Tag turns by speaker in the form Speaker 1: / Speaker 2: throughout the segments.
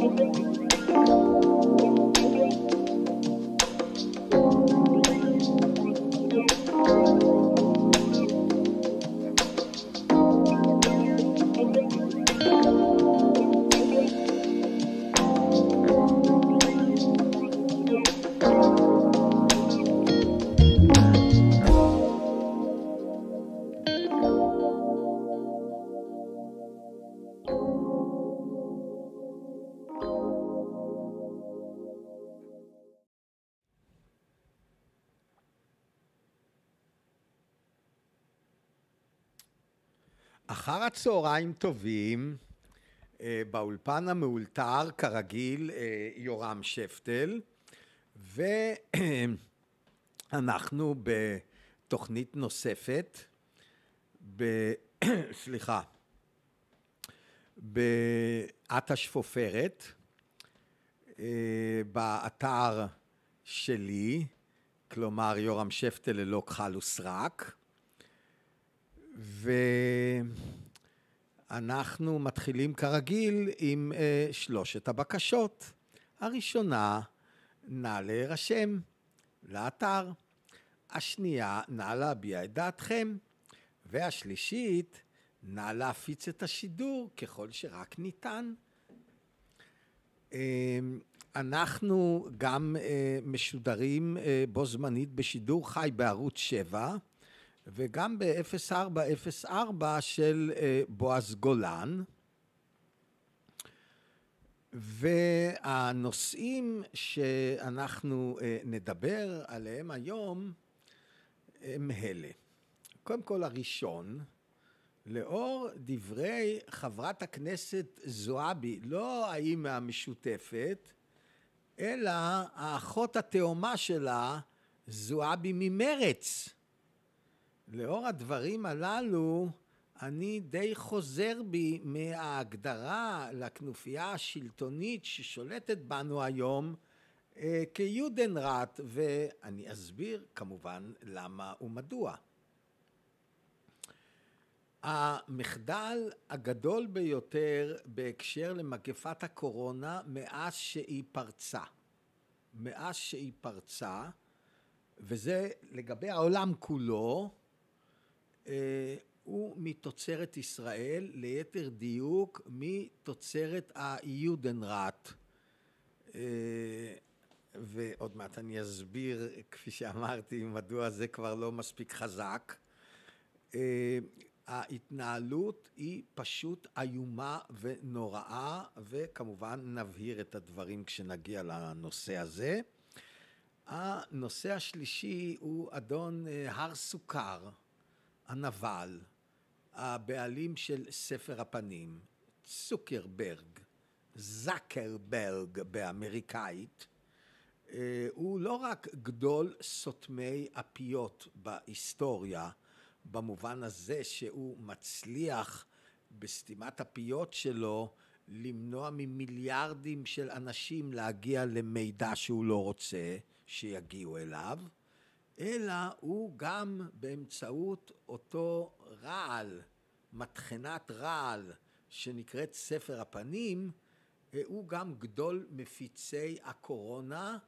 Speaker 1: Música אחר הצהריים טובים, אה, באולפן המאולתר, כרגיל, אה, יורם שפטל, ואנחנו בתוכנית נוספת, ב... סליחה, באת השפופרת, אה, באתר שלי, כלומר יורם שפטל ללא כחל וסרק. ואנחנו מתחילים כרגיל עם uh, שלושת הבקשות. הראשונה, נא להירשם לאתר. השנייה, נא להביע את דעתכם. והשלישית, נא להפיץ את השידור ככל שרק ניתן. Uh, אנחנו גם uh, משודרים uh, בו זמנית בשידור חי בערוץ 7, וגם ב-0404 של אה, בועז גולן. והנושאים שאנחנו אה, נדבר עליהם היום הם אלה. קודם כל הראשון, לאור דברי חברת הכנסת זועבי, לא האימא המשותפת, אלא האחות התאומה שלה, זועבי ממרץ. לאור הדברים הללו, אני די חוזר בי מההגדרה לכנופיה השלטונית ששולטת בנו היום אה, כיודנראט, ואני אסביר כמובן למה ומדוע. המחדל הגדול ביותר בהקשר למגפת הקורונה מאז שהיא פרצה. מאז שהיא פרצה, וזה לגבי העולם כולו, הוא מתוצרת ישראל, ליתר דיוק מתוצרת היודנראט. אה, ועוד מעט אני אסביר, כפי שאמרתי, מדוע זה כבר לא מספיק חזק. אה, ההתנהלות היא פשוט איומה ונוראה, וכמובן נבהיר את הדברים כשנגיע לנושא הזה. הנושא השלישי הוא אדון הר סוכר. הנבל, הבעלים של ספר הפנים, צוקרברג, זקרברג באמריקאית, אה, הוא לא רק גדול סותמי הפיות בהיסטוריה, במובן הזה שהוא מצליח בסתימת הפיות שלו למנוע ממיליארדים של אנשים להגיע למידע שהוא לא רוצה שיגיעו אליו, אלא הוא גם באמצעות אותו רעל, מטחנת רעל שנקראת ספר הפנים, הוא גם גדול מפיצי הקורונה,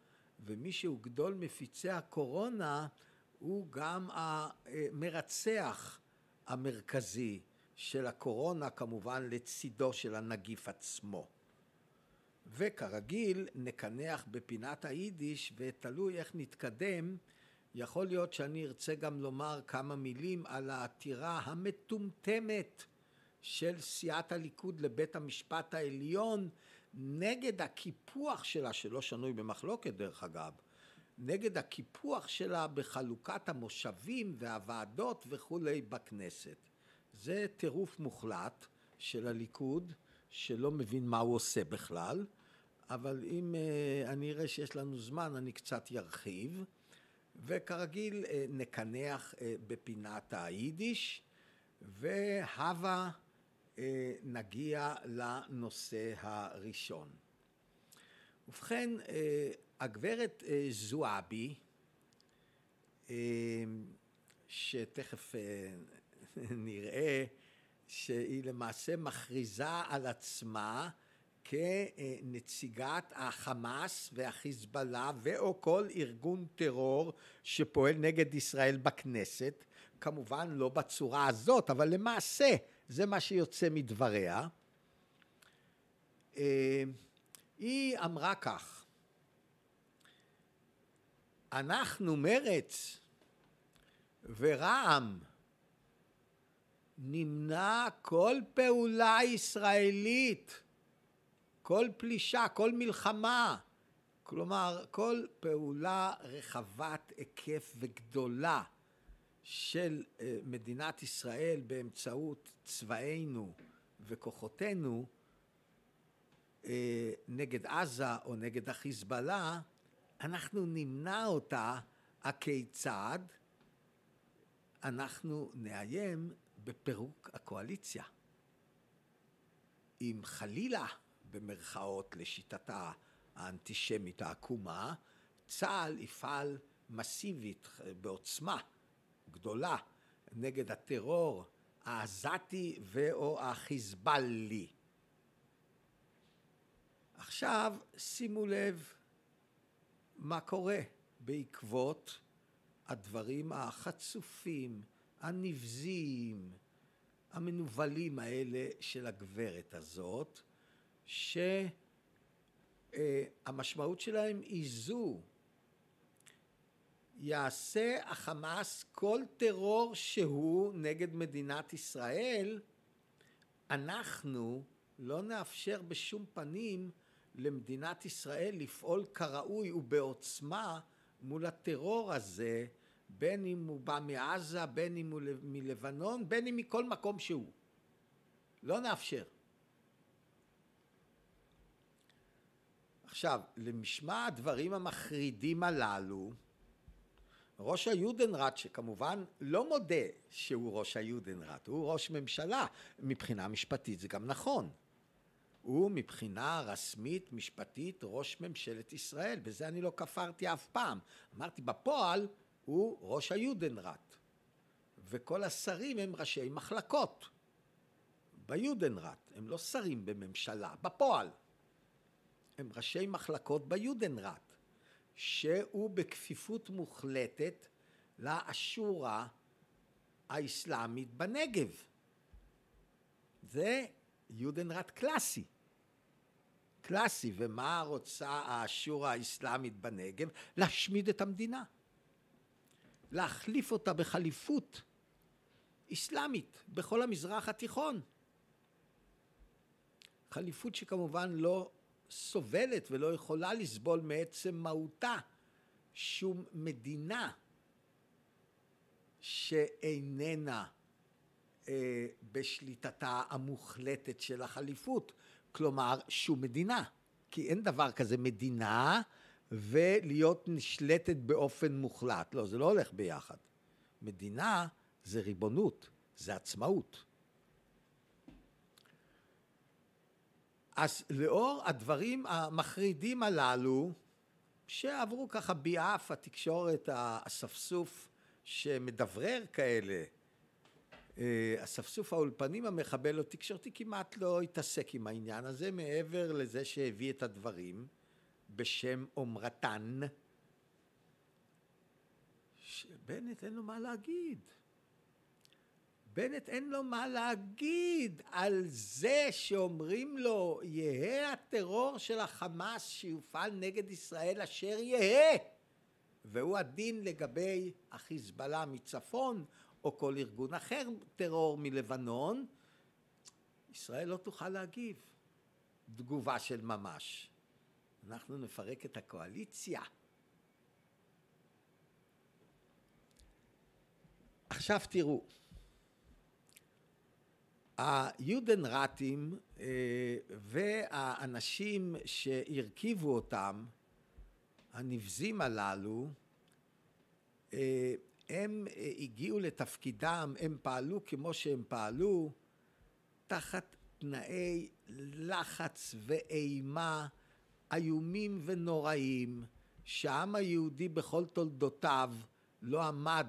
Speaker 1: ומי שהוא גדול מפיצי הקורונה הוא גם המרצח המרכזי של הקורונה, כמובן לצידו של הנגיף עצמו. וכרגיל נקנח בפינת היידיש ותלוי איך נתקדם יכול להיות שאני ארצה גם לומר כמה מילים על העתירה המטומטמת של סיעת הליכוד לבית המשפט העליון נגד הקיפוח שלה, שלא שנוי במחלוקת דרך אגב, נגד הקיפוח שלה בחלוקת המושבים והוועדות וכולי בכנסת. זה טירוף מוחלט של הליכוד, שלא מבין מה הוא עושה בכלל, אבל אם uh, אני אראה שיש לנו זמן אני קצת ירחיב. וכרגיל אה, נקנח אה, בפינת היידיש, והבה אה, נגיע לנושא הראשון. ובכן, הגברת זועבי, שתכף נראה שהיא למעשה מכריזה על עצמה כנציגת החמאס והחיזבאללה ואו כל ארגון טרור שפועל נגד ישראל בכנסת, כמובן לא בצורה הזאת, אבל למעשה זה מה שיוצא מדבריה. אה, היא אמרה כך, אנחנו מרץ ורע"מ נמנע כל פעולה ישראלית, כל פלישה, כל מלחמה, כלומר כל פעולה רחבת היקף וגדולה של אה, מדינת ישראל באמצעות צבאינו וכוחותינו אה, נגד עזה או נגד החיזבאללה, אנחנו נמנע אותה הכיצד? אנחנו נאיים בפירוק הקואליציה. אם חלילה, במרכאות לשיטתה האנטישמית העקומה, צה"ל יפעל מסיבית בעוצמה גדולה נגד הטרור העזתי ואו החיזבאללי. עכשיו שימו לב מה קורה בעקבות הדברים החצופים, הנבזיים, המנוולים האלה של הגברת הזאת, שהמשמעות שלהם היא זו, יעשה החמאס כל טרור שהוא נגד מדינת ישראל, אנחנו לא נאפשר בשום פנים למדינת ישראל לפעול כראוי ובעוצמה מול הטרור הזה, בין אם הוא בא מעזה, בין אם הוא מלבנון, בין אם מכל מקום שהוא. לא נאפשר. עכשיו, למשמע הדברים המחרידים הללו, ראש היודנראט, שכמובן לא מודה שהוא ראש היודנראט, הוא ראש ממשלה, מבחינה משפטית זה גם נכון. הוא מבחינה רשמית, משפטית, ראש ממשלת ישראל. בזה אני לא כפרתי אף פעם. אמרתי, בפועל הוא ראש היודנראט. וכל השרים הם ראשי מחלקות ביודנראט. הם לא שרים בממשלה, בפועל. הם ראשי מחלקות ביודנראט, שהוא בכפיפות מוחלטת לאשורה האסלאמית בנגב. זה יודנראט קלאסי. קלאסי, ומה רוצה האשורה האסלאמית בנגב? להשמיד את המדינה. להחליף אותה בחליפות אסלאמית בכל המזרח התיכון. חליפות שכמובן לא סובלת ולא יכולה לסבול מעצם מהותה שום מדינה שאיננה אה, בשליטתה המוחלטת של החליפות, כלומר שום מדינה, כי אין דבר כזה מדינה ולהיות נשלטת באופן מוחלט, לא, זה לא הולך ביחד. מדינה זה ריבונות, זה עצמאות. אז לאור הדברים המחרידים הללו, שעברו ככה ביעף התקשורת האספסוף שמדברר כאלה אה, אספסוף האולפנים המחבל או תקשורתי כמעט לא התעסק עם העניין הזה מעבר לזה שהביא את הדברים בשם אומרתן. שבנט אין לו מה להגיד בנט אין לו מה להגיד על זה שאומרים לו יהא הטרור של החמאס שיופעל נגד ישראל אשר יהא והוא הדין לגבי החיזבאללה מצפון או כל ארגון אחר טרור מלבנון, ישראל לא תוכל להגיב תגובה של ממש. אנחנו נפרק את הקואליציה. עכשיו תראו, היודנראטים אה, והאנשים שהרכיבו אותם, הנבזים הללו, אה, הם אה, הגיעו לתפקידם, הם פעלו כמו שהם פעלו, תחת תנאי לחץ ואימה איומים ונוראים, שהעם היהודי בכל תולדותיו לא עמד,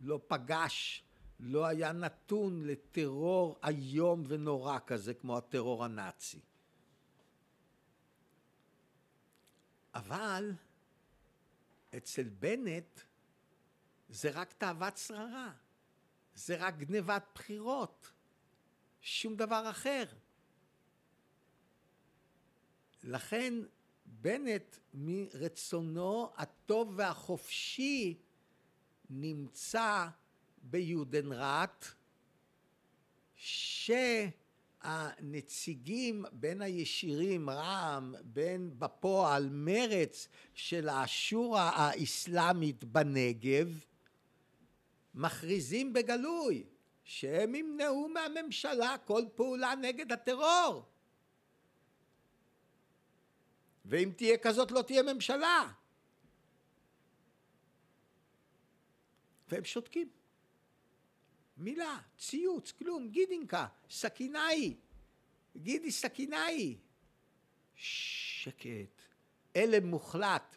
Speaker 1: לא פגש, לא היה נתון לטרור איום ונורא כזה כמו הטרור הנאצי. אבל אצל בנט זה רק תאוות שררה, זה רק גנבת בחירות, שום דבר אחר. לכן בנט מרצונו הטוב והחופשי נמצא ביודנראט שהנציגים בין הישירים רע"מ בין בפועל מרץ של השורה האסלאמית בנגב מכריזים בגלוי שהם ימנעו מהממשלה כל פעולה נגד הטרור. ואם תהיה כזאת לא תהיה ממשלה. והם שותקים מילה, ציוץ, כלום, גידינקה, סכינאי, גידי סכינאי. שקט, הלם מוחלט,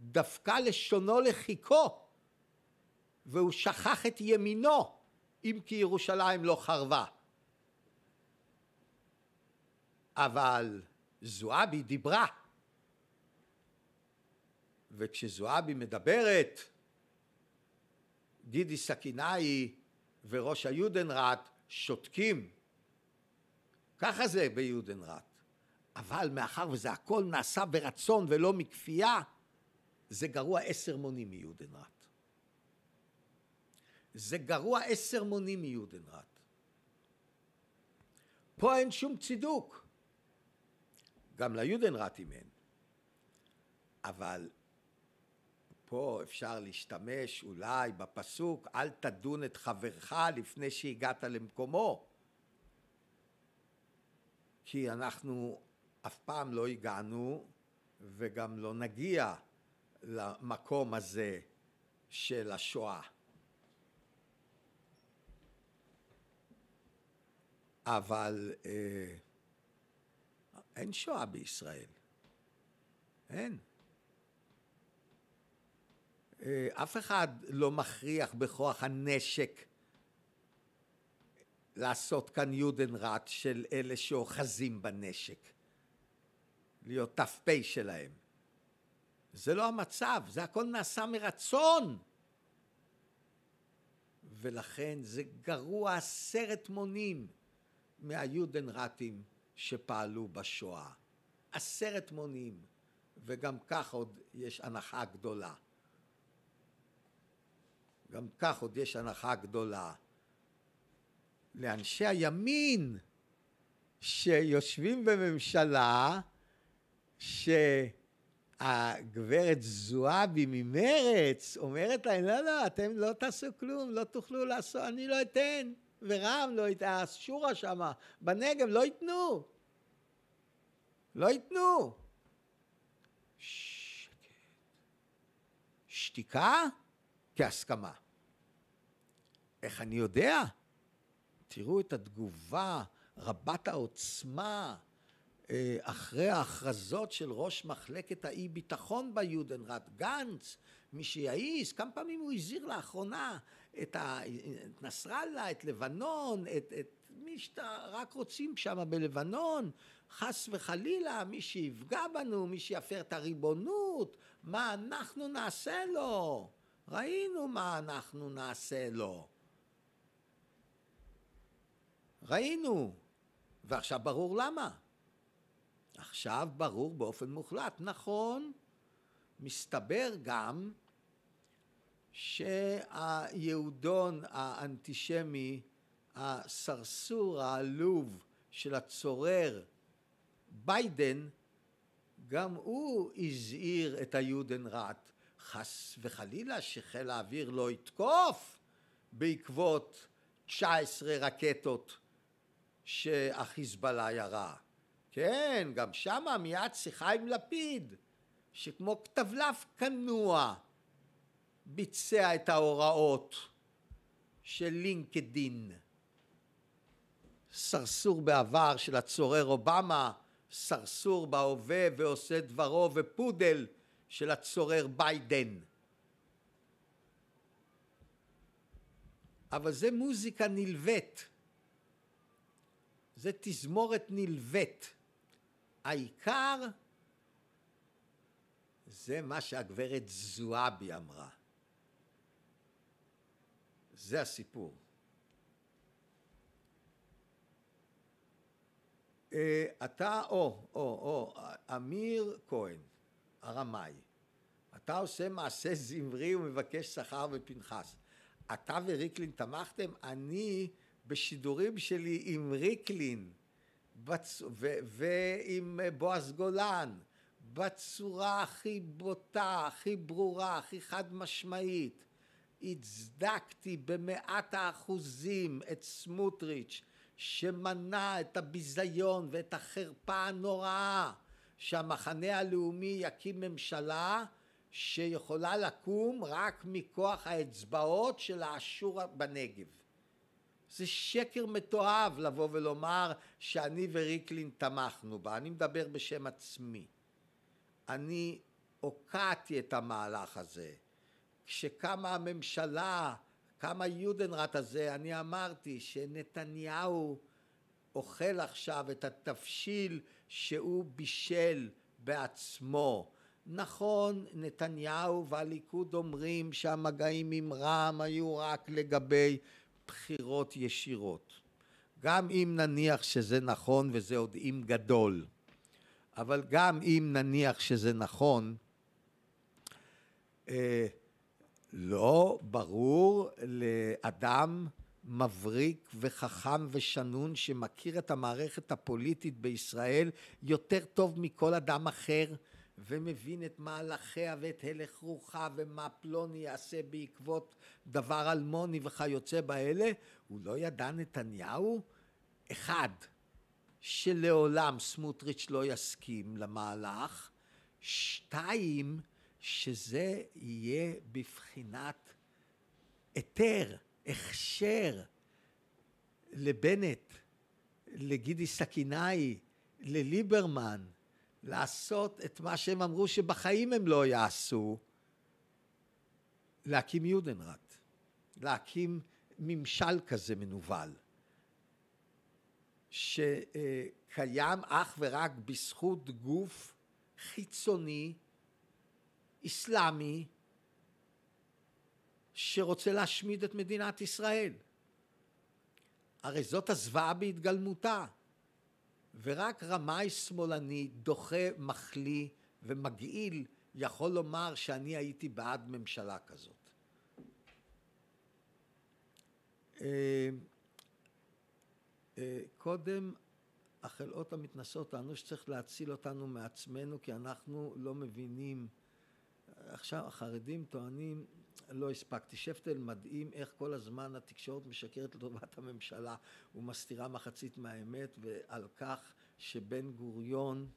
Speaker 1: דפקה לשונו לחיכו, והוא שכח את ימינו, אם כי ירושלים לא חרבה. אבל זועבי דיברה, וכשזועבי מדברת, גידי סכינאי וראש היודנראט שותקים. ככה זה ביודנראט. אבל מאחר וזה הכל נעשה ברצון ולא מכפייה, זה גרוע עשר מונים מיודנראט. זה גרוע עשר מונים מיודנראט. פה אין שום צידוק. גם ליודנראטים אין. אבל פה אפשר להשתמש אולי בפסוק אל תדון את חברך לפני שהגעת למקומו כי אנחנו אף פעם לא הגענו וגם לא נגיע למקום הזה של השואה. אבל אה, אין שואה בישראל. אין. אה, אף אחד לא מכריח בכוח הנשק לעשות כאן יודנראט של אלה שאוחזים בנשק, להיות ת"פ שלהם. זה לא המצב, זה הכל נעשה מרצון. ולכן זה גרוע עשרת מונים מהיודנראטים שפעלו בשואה. עשרת מונים, וגם כך עוד יש הנחה גדולה. גם כך עוד יש הנחה גדולה. לאנשי הימין שיושבים בממשלה שהגברת זועבי ממרץ אומרת להם לא לא אתם לא תעשו כלום לא תוכלו לעשות אני לא אתן ורע"מ לא ייתן השורה שמה בנגב לא ייתנו. לא ייתנו. שקט. שתיקה? כהסכמה איך אני יודע? תראו את התגובה רבת העוצמה אה, אחרי ההכרזות של ראש מחלקת האי ביטחון ביודנראט, גנץ, מי שיעיז, כמה פעמים הוא הזהיר לאחרונה את, ה, את נסראללה, את לבנון, את, את מי שאתה רק רוצים שם בלבנון, חס וחלילה, מי שיפגע בנו, מי שיפר את הריבונות, מה אנחנו נעשה לו? ראינו מה אנחנו נעשה לו. ראינו, ועכשיו ברור למה. עכשיו ברור באופן מוחלט, נכון, מסתבר גם שהיהודון האנטישמי, הסרסור העלוב של הצורר ביידן, גם הוא הזהיר את היודנראט, חס וחלילה שחיל האוויר לא יתקוף בעקבות 19 רקטות שהחיזבאללה ירה. כן, גם שמה מיד שיחה עם לפיד, שכמו כתבלף כנוע ביצע את ההוראות של לינקדין. סרסור בעבר של הצורר אובמה, סרסור בהווה ועושה דברו ופודל של הצורר ביידן. אבל זה מוזיקה נלווית. זה תזמורת נלווית. העיקר זה מה שהגברת זועבי אמרה. זה הסיפור. אה, אתה, או, או, או, אמיר כהן, הרמאי, אתה עושה מעשה זמרי ומבקש שכר בפנחס. אתה וריקלין תמכתם? אני בשידורים שלי עם ריקלין בצ... ו... ועם בועז גולן בצורה הכי בוטה, הכי ברורה, הכי חד משמעית. הצדקתי במאת האחוזים את סמוטריץ' שמנע את הביזיון ואת החרפה הנוראה שהמחנה הלאומי יקים ממשלה שיכולה לקום רק מכוח האצבעות של האשור בנגב. זה שקר מתועב לבוא ולומר שאני וריקלין תמכנו בה, אני מדבר בשם עצמי. אני הוקעתי את המהלך הזה. כשקמה הממשלה, קמה יודנרט הזה, אני אמרתי שנתניהו אוכל עכשיו את התבשיל שהוא בישל בעצמו. נכון, נתניהו והליכוד אומרים שהמגעים עם רע"מ היו רק לגבי בחירות ישירות. גם אם נניח שזה נכון וזה עוד אם גדול, אבל גם אם נניח שזה נכון, אה, לא ברור לאדם מבריק וחכם ושנון שמכיר את המערכת הפוליטית בישראל יותר טוב מכל אדם אחר ומבין את מהלכיה ואת הלך רוחה ומה פלוני יעשה בעקבות דבר אלמוני וכיוצא באלה, הוא לא ידע נתניהו? אחד, שלעולם סמוטריץ' לא יסכים למהלך, שתיים, שזה יהיה בבחינת היתר, הכשר לבנט, לגידי סכינאי, לליברמן, לעשות את מה שהם אמרו שבחיים הם לא יעשו, להקים יודנראט, להקים ממשל כזה מנוול, שקיים אך ורק בזכות גוף חיצוני, אסלאמי, שרוצה להשמיד את מדינת ישראל. הרי זאת הזוועה בהתגלמותה. ורק רמאי שמאלני, דוחה, מחליא ומגעיל יכול לומר שאני הייתי בעד ממשלה כזאת. אה, אה, קודם החלאות המתנשאות טענו שצריך להציל אותנו מעצמנו כי אנחנו לא מבינים עכשיו החרדים טוענים לא הספקתי. שפטל מדהים איך כל הזמן התקשורת משקרת לטובת הממשלה ומסתירה מחצית מהאמת ועל כך שבן גוריון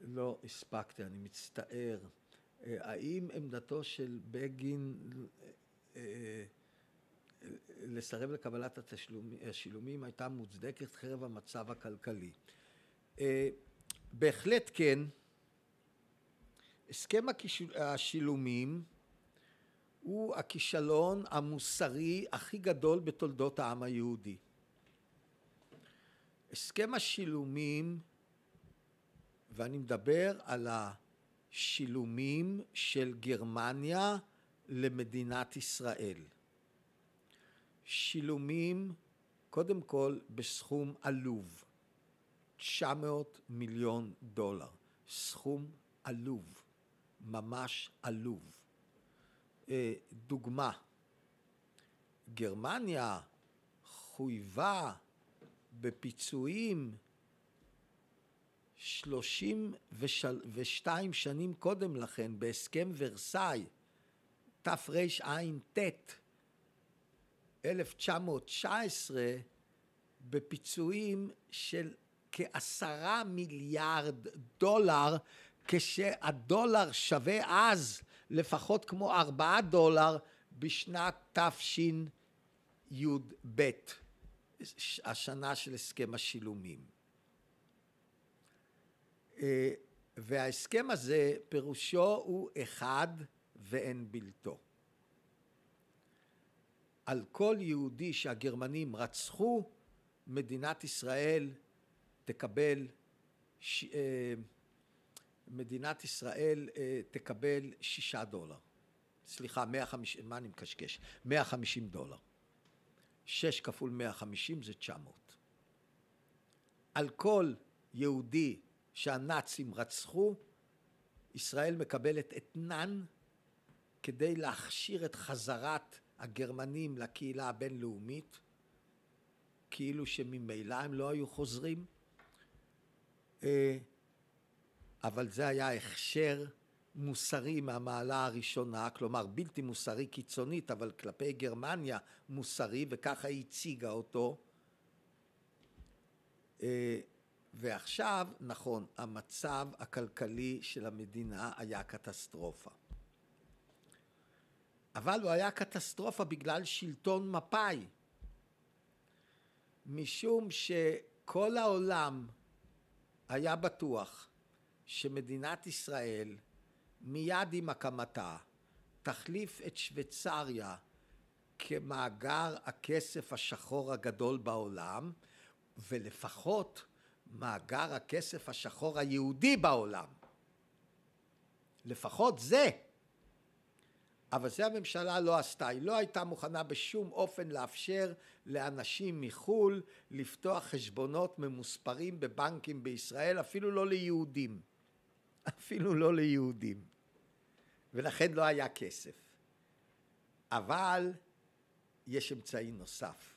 Speaker 1: לא הספקתי, אני מצטער. אה, האם עמדתו של בגין אה, לסרב לקבלת השילומים הייתה מוצדקת חרב המצב הכלכלי? אה, בהחלט כן. הסכם השילומים הוא הכישלון המוסרי הכי גדול בתולדות העם היהודי. הסכם השילומים, ואני מדבר על השילומים של גרמניה למדינת ישראל. שילומים קודם כל בסכום עלוב, 900 מיליון דולר, סכום עלוב, ממש עלוב. אה, דוגמה, גרמניה חויבה בפיצויים שלושים ושתיים שנים קודם לכן בהסכם ורסאי תרע"ט 1919 בפיצויים של כעשרה מיליארד דולר כשהדולר שווה אז לפחות כמו ארבעה דולר בשנת תשי"ב, השנה של הסכם השילומים. אה, וההסכם הזה פירושו הוא אחד ואין בלתו. על כל יהודי שהגרמנים רצחו, מדינת ישראל תקבל ש... אה, מדינת ישראל אה, תקבל שישה דולר. סליחה, 150, מה אני מקשקש? 150 דולר. שש כפול 150 זה 900. על כל יהודי שהנאצים רצחו, ישראל מקבלת אתנן כדי להכשיר את חזרת הגרמנים לקהילה הבינלאומית, כאילו שממילא הם לא היו חוזרים. אבל זה היה הכשר מוסרי מהמעלה הראשונה, כלומר בלתי מוסרי קיצונית, אבל כלפי גרמניה מוסרי, וככה היא הציגה אותו. אה, ועכשיו, נכון, המצב הכלכלי של המדינה היה קטסטרופה. אבל הוא היה קטסטרופה בגלל שלטון מפא"י. משום שכל העולם היה בטוח שמדינת ישראל מיד עם הקמתה תחליף את שוויצריה כמאגר הכסף השחור הגדול בעולם ולפחות מאגר הכסף השחור היהודי בעולם. לפחות זה. אבל זה הממשלה לא עשתה, היא לא הייתה מוכנה בשום אופן לאפשר לאנשים מחו"ל לפתוח חשבונות ממוספרים בבנקים בישראל, אפילו לא ליהודים. אפילו לא ליהודים. ולכן לא היה כסף. אבל יש אמצעי נוסף.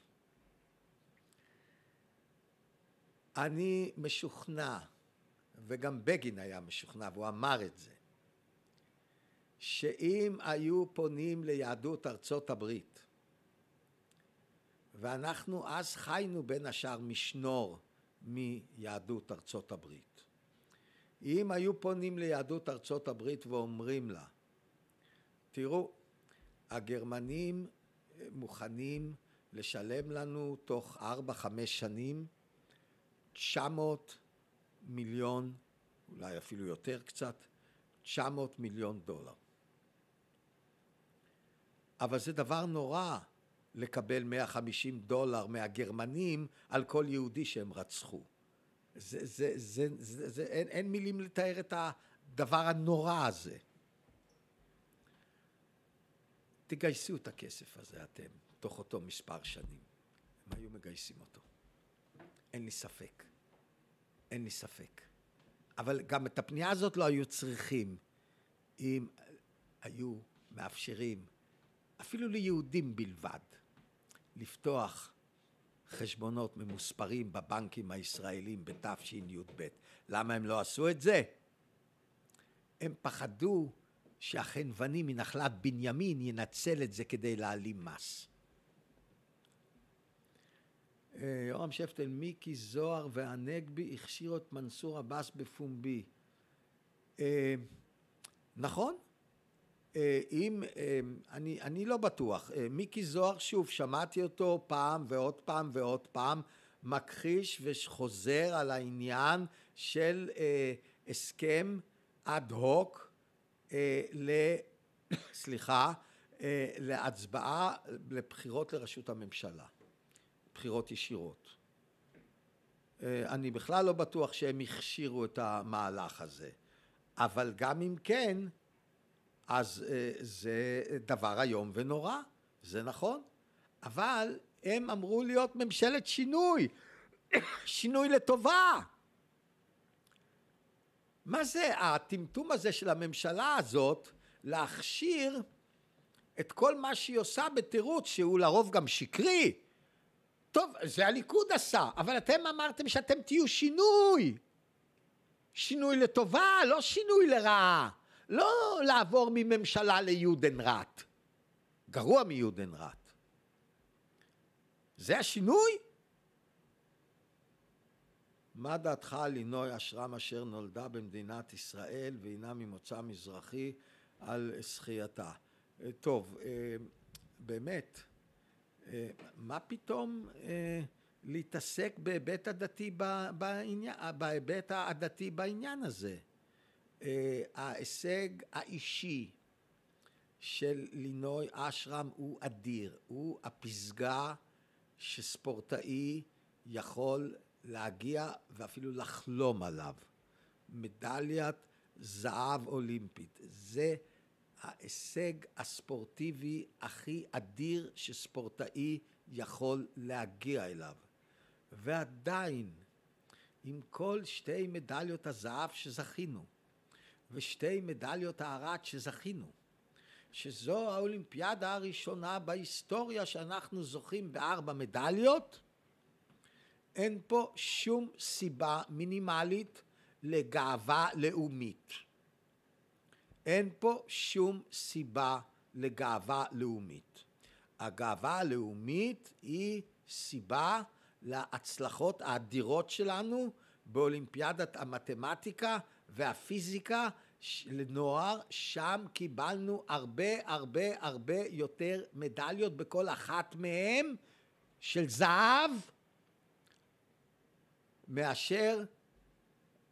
Speaker 1: אני משוכנע, וגם בגין היה משוכנע, והוא אמר את זה, שאם היו פונים ליהדות ארצות הברית, ואנחנו אז חיינו בין השאר משנור מיהדות ארצות הברית. אם היו פונים ליהדות ארצות הברית ואומרים לה, תראו, הגרמנים מוכנים לשלם לנו תוך ארבע חמש שנים 900 מיליון, אולי אפילו יותר קצת, 900 מיליון דולר. אבל זה דבר נורא לקבל 150 דולר מהגרמנים על כל יהודי שהם רצחו. זה, זה, זה, זה, זה, אין, אין מילים לתאר את הדבר הנורא הזה. תגייסו את הכסף הזה אתם, תוך אותו מספר שנים. הם היו מגייסים אותו. אין לי ספק. אין לי ספק. אבל גם את הפנייה הזאת לא היו צריכים אם היו מאפשרים, אפילו ליהודים בלבד, לפתוח חשבונות ממוספרים בבנקים הישראלים בתשי"ב. למה הם לא עשו את זה? הם פחדו שהחנווני מנחלת בנימין ינצל את זה כדי להעלים מס. אה, יורם שפטל, מיקי זוהר והנגבי הכשירו את מנסור עבאס בפומבי. אה, נכון, אם, אני, אני לא בטוח, מיקי זוהר שוב, שמעתי אותו פעם ועוד פעם ועוד פעם, מכחיש וחוזר על העניין של הסכם אד הוק ל... סליחה, להצבעה לבחירות לראשות הממשלה. בחירות ישירות. אה, אני בכלל לא בטוח שהם הכשירו את המהלך הזה, אבל גם אם כן, אז אה, זה דבר איום ונורא, זה נכון, אבל הם אמרו להיות ממשלת שינוי, שינוי לטובה. מה זה הטמטום הזה של הממשלה הזאת להכשיר את כל מה שהיא עושה בתירוץ שהוא לרוב גם שקרי, טוב, זה הליכוד עשה, אבל אתם אמרתם שאתם תהיו שינוי. שינוי לטובה, לא שינוי לרעה. לא לעבור מממשלה ליודנראט. גרוע מיודנראט. זה השינוי? מה דעתך על לינוי אשרם אשר נולדה במדינת ישראל והינה ממוצא מזרחי על זכייתה? טוב, אה, באמת, אה, מה פתאום אה, להתעסק בהיבט הדתי בעניין, בהיבט הדתי בעניין הזה? אה, ההישג האישי של לינוי אשרם הוא אדיר, הוא הפסגה שספורטאי יכול להגיע ואפילו לחלום עליו. מדליית זהב אולימפית. זה ההישג הספורטיבי הכי אדיר שספורטאי יכול להגיע אליו. ועדיין, עם כל שתי מדליות הזהב שזכינו, ושתי מדליות הארד שזכינו, שזו האולימפיאדה הראשונה בהיסטוריה שאנחנו זוכים בארבע מדליות, אין פה שום סיבה מינימלית לגאווה לאומית. אין פה שום סיבה לגאווה לאומית. הגאווה הלאומית היא סיבה להצלחות האדירות שלנו באולימפיאדת המתמטיקה והפיזיקה לנוער, שם קיבלנו הרבה הרבה הרבה יותר מדליות בכל אחת מהן של זהב מאשר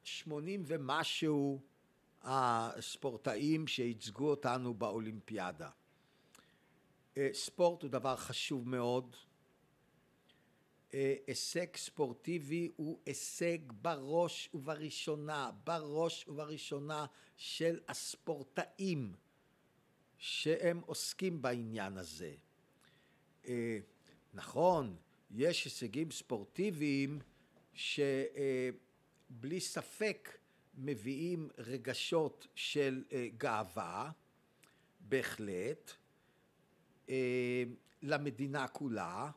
Speaker 1: שמונים ומשהו הספורטאים שייצגו אותנו באולימפיאדה. אה, ספורט הוא דבר חשוב מאוד. אה, הישג ספורטיבי הוא הישג בראש ובראשונה, בראש ובראשונה של הספורטאים שהם עוסקים בעניין הזה. אה, נכון, יש הישגים ספורטיביים שבלי ספק מביאים רגשות של גאווה, בהחלט, למדינה כולה,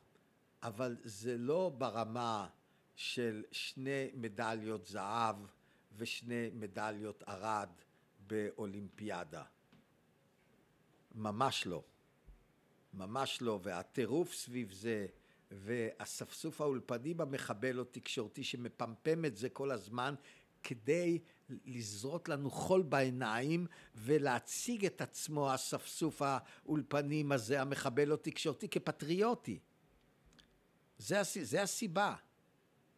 Speaker 1: אבל זה לא ברמה של שני מדליות זהב ושני מדליות ארד באולימפיאדה. ממש לא. ממש לא, והטירוף סביב זה, ואספסוף האולפנים המחבל או תקשורתי שמפמפם את זה כל הזמן כדי לזרות לנו חול בעיניים ולהציג את עצמו אספסוף האולפנים הזה המחבל או תקשורתי כפטריוטי. זה, זה הסיבה,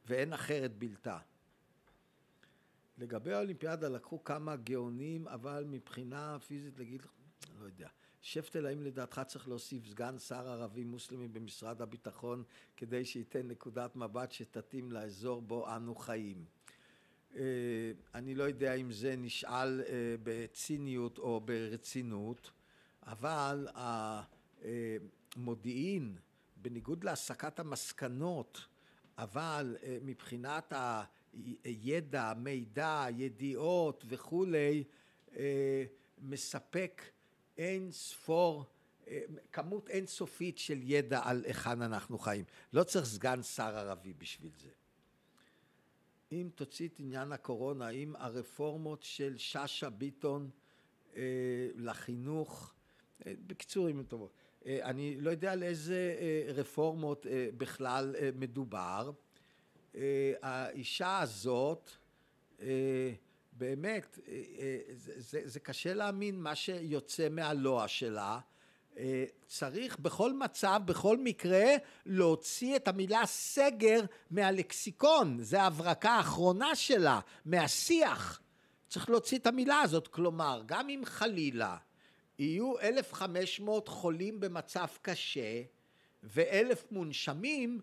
Speaker 1: ואין אחרת בלתה. לגבי האולימפיאדה לקחו כמה גאונים, אבל מבחינה פיזית להגיד, לא יודע. שפטל, האם לדעתך צריך להוסיף סגן שר ערבי מוסלמי במשרד הביטחון כדי שייתן נקודת מבט שתתאים לאזור בו אנו חיים? אה, אני לא יודע אם זה נשאל אה, בציניות או ברצינות, אבל המודיעין בניגוד להסקת המסקנות, אבל אה, מבחינת הידע, מידע, ידיעות וכולי, אה, מספק אין ספור, אה, כמות אינסופית של ידע על היכן אנחנו חיים. לא צריך סגן שר ערבי בשביל זה. אם תוציא את עניין הקורונה, אם הרפורמות של שאשא ביטון לחינוך, בקיצור, אם טובות, אני לא יודע על איזה אה, רפורמות אה, בכלל מדובר. האישה הזאת, באמת, זה, זה, זה קשה להאמין מה שיוצא מהלוע שלה. צריך בכל מצב, בכל מקרה, להוציא את המילה סגר מהלקסיקון. זה ההברקה האחרונה שלה, מהשיח. צריך להוציא את המילה הזאת. כלומר, גם אם חלילה יהיו 1,500 חולים במצב קשה ואלף מונשמים,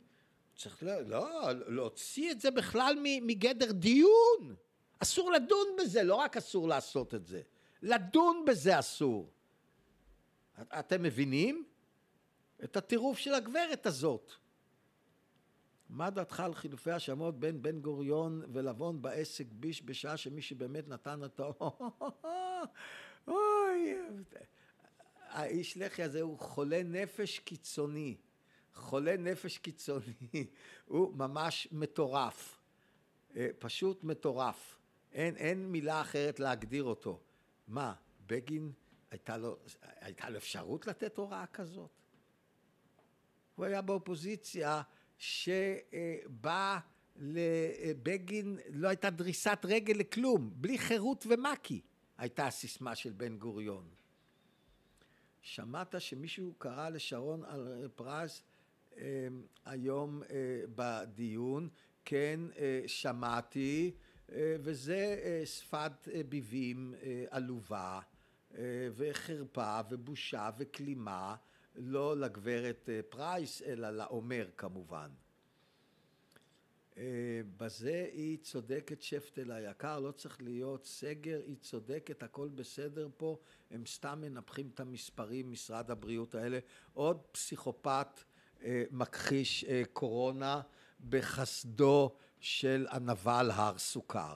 Speaker 1: צריך לא, לא, להוציא את זה בכלל מגדר דיון. אסור לדון בזה, לא רק אסור לעשות את זה, לדון בזה אסור. אתם מבינים? את הטירוף של הגברת הזאת. מה דעתך על חילופי השמות בין בן גוריון ולבון בעסק ביש בשעה שמי שבאמת נתן אותו אוי, האיש לחי הזה הוא חולה נפש קיצוני, חולה נפש קיצוני, הוא ממש מטורף, אה, פשוט מטורף, אין, אין מילה אחרת להגדיר אותו. מה, בגין, הייתה לו, הייתה לו אפשרות לתת הוראה כזאת? הוא היה באופוזיציה שבה לבגין לא הייתה דריסת רגל לכלום, בלי חירות ומק"י. הייתה הסיסמה של בן גוריון. שמעת שמישהו קרא לשרון על פרס אה, היום אה, בדיון? כן, אה, שמעתי, אה, וזה אה, שפת אה, ביבים אה, עלובה אה, וחרפה ובושה וכלימה, לא לגברת אה, פרייס, אלא לאומר כמובן. אה, בזה היא צודקת שפטל היקר, לא צריך להיות סגר, היא צודקת, הכל בסדר פה, הם סתם מנפחים את המספרים, משרד הבריאות האלה. עוד פסיכופת אה, מכחיש אה, קורונה בחסדו של הנבל הר סוכר.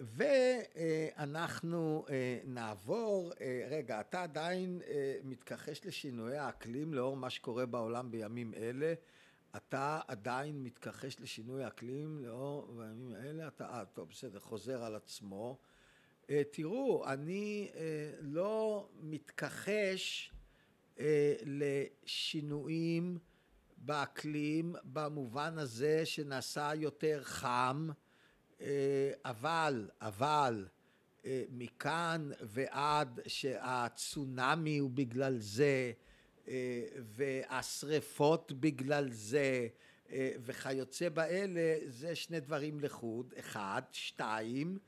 Speaker 1: ואנחנו נעבור, רגע, אתה עדיין מתכחש לשינויי האקלים לאור מה שקורה בעולם בימים אלה. אתה עדיין מתכחש לשינוי האקלים לאור בימים האלה, אתה, אה, טוב, בסדר, חוזר על עצמו. אה, תראו, אני אה, לא מתכחש אה, לשינויים באקלים במובן הזה שנעשה יותר חם, אה, אבל, אבל, אה, מכאן ועד שהצונאמי הוא בגלל זה, והשרפות בגלל זה וכיוצא באלה זה שני דברים לחוד, אחד, שתיים,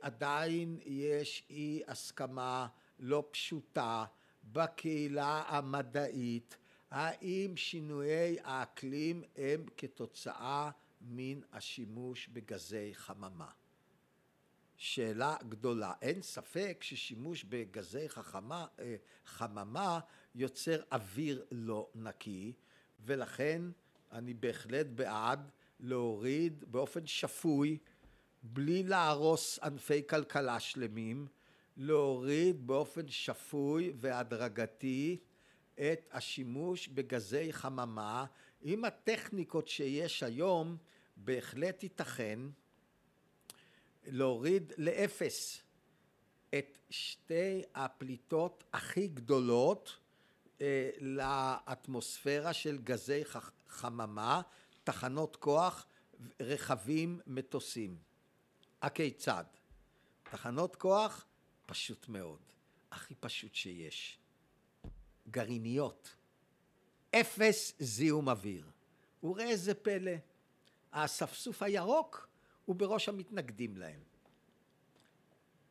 Speaker 1: עדיין יש אי הסכמה לא פשוטה בקהילה המדעית האם שינויי האקלים הם כתוצאה מן השימוש בגזי חממה. שאלה גדולה. אין ספק ששימוש בגזי חכמה, חממה יוצר אוויר לא נקי, ולכן אני בהחלט בעד להוריד באופן שפוי, בלי להרוס ענפי כלכלה שלמים, להוריד באופן שפוי והדרגתי את השימוש בגזי חממה. עם הטכניקות שיש היום בהחלט ייתכן להוריד לאפס את שתי הפליטות הכי גדולות אה, לאטמוספירה של גזי חממה, תחנות כוח, רכבים, מטוסים. הכיצד? תחנות כוח, פשוט מאוד, הכי פשוט שיש. גרעיניות, אפס זיהום אוויר. וראה איזה פלא, האספסוף הירוק הוא בראש המתנגדים להם.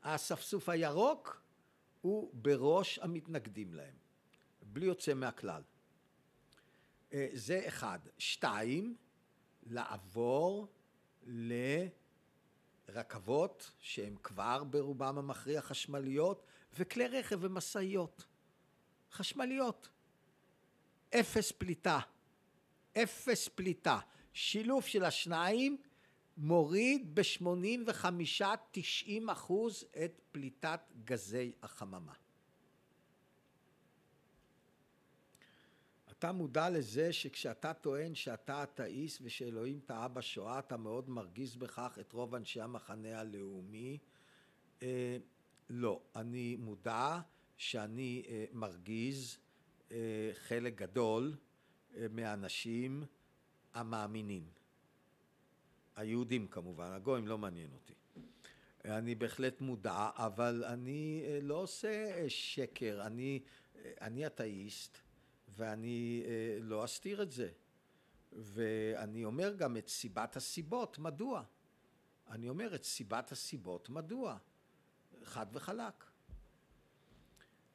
Speaker 1: האספסוף הירוק הוא בראש המתנגדים להם. בלי יוצא מהכלל. אה, זה אחד. שתיים, לעבור לרכבות שהן כבר ברובם המכריע חשמליות וכלי רכב ומשאיות חשמליות. אפס פליטה. אפס פליטה. שילוב של השניים מוריד ב-85-90 אחוז את פליטת גזי החממה. אתה מודע לזה שכשאתה טוען שאתה אתאיסט ושאלוהים טעה בשואה, אתה מאוד מרגיז בכך את רוב אנשי המחנה הלאומי? אה, לא. אני מודע שאני אה, מרגיז אה, חלק גדול אה, מהאנשים המאמינים. היהודים כמובן, הגויים לא מעניין אותי. אני בהחלט מודע, אבל אני אה, לא עושה אה, שקר, אני, אה, אני אתאיסט, ואני אה, לא אסתיר את זה. ואני אומר גם את סיבת הסיבות, מדוע. אני אומר את סיבת הסיבות, מדוע. חד וחלק.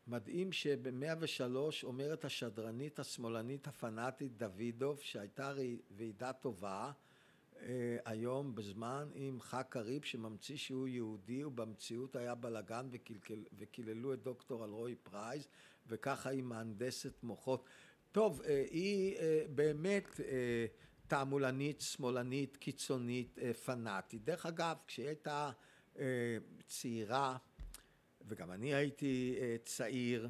Speaker 1: מדהים שב-103 אומרת השדרנית השמאלנית הפנאטית דוידוב שהייתה ועידה טובה אה, היום בזמן עם ח"כ קריב שממציא שהוא יהודי ובמציאות היה בלאגן וקיללו את דוקטור אלרועי פרייז וככה היא מהנדסת מוחות. טוב, אה, היא אה, באמת אה, תעמולנית, שמאלנית, קיצונית, פנאטית. דרך אגב, כשהיא הייתה צעירה, וגם אני הייתי צעיר,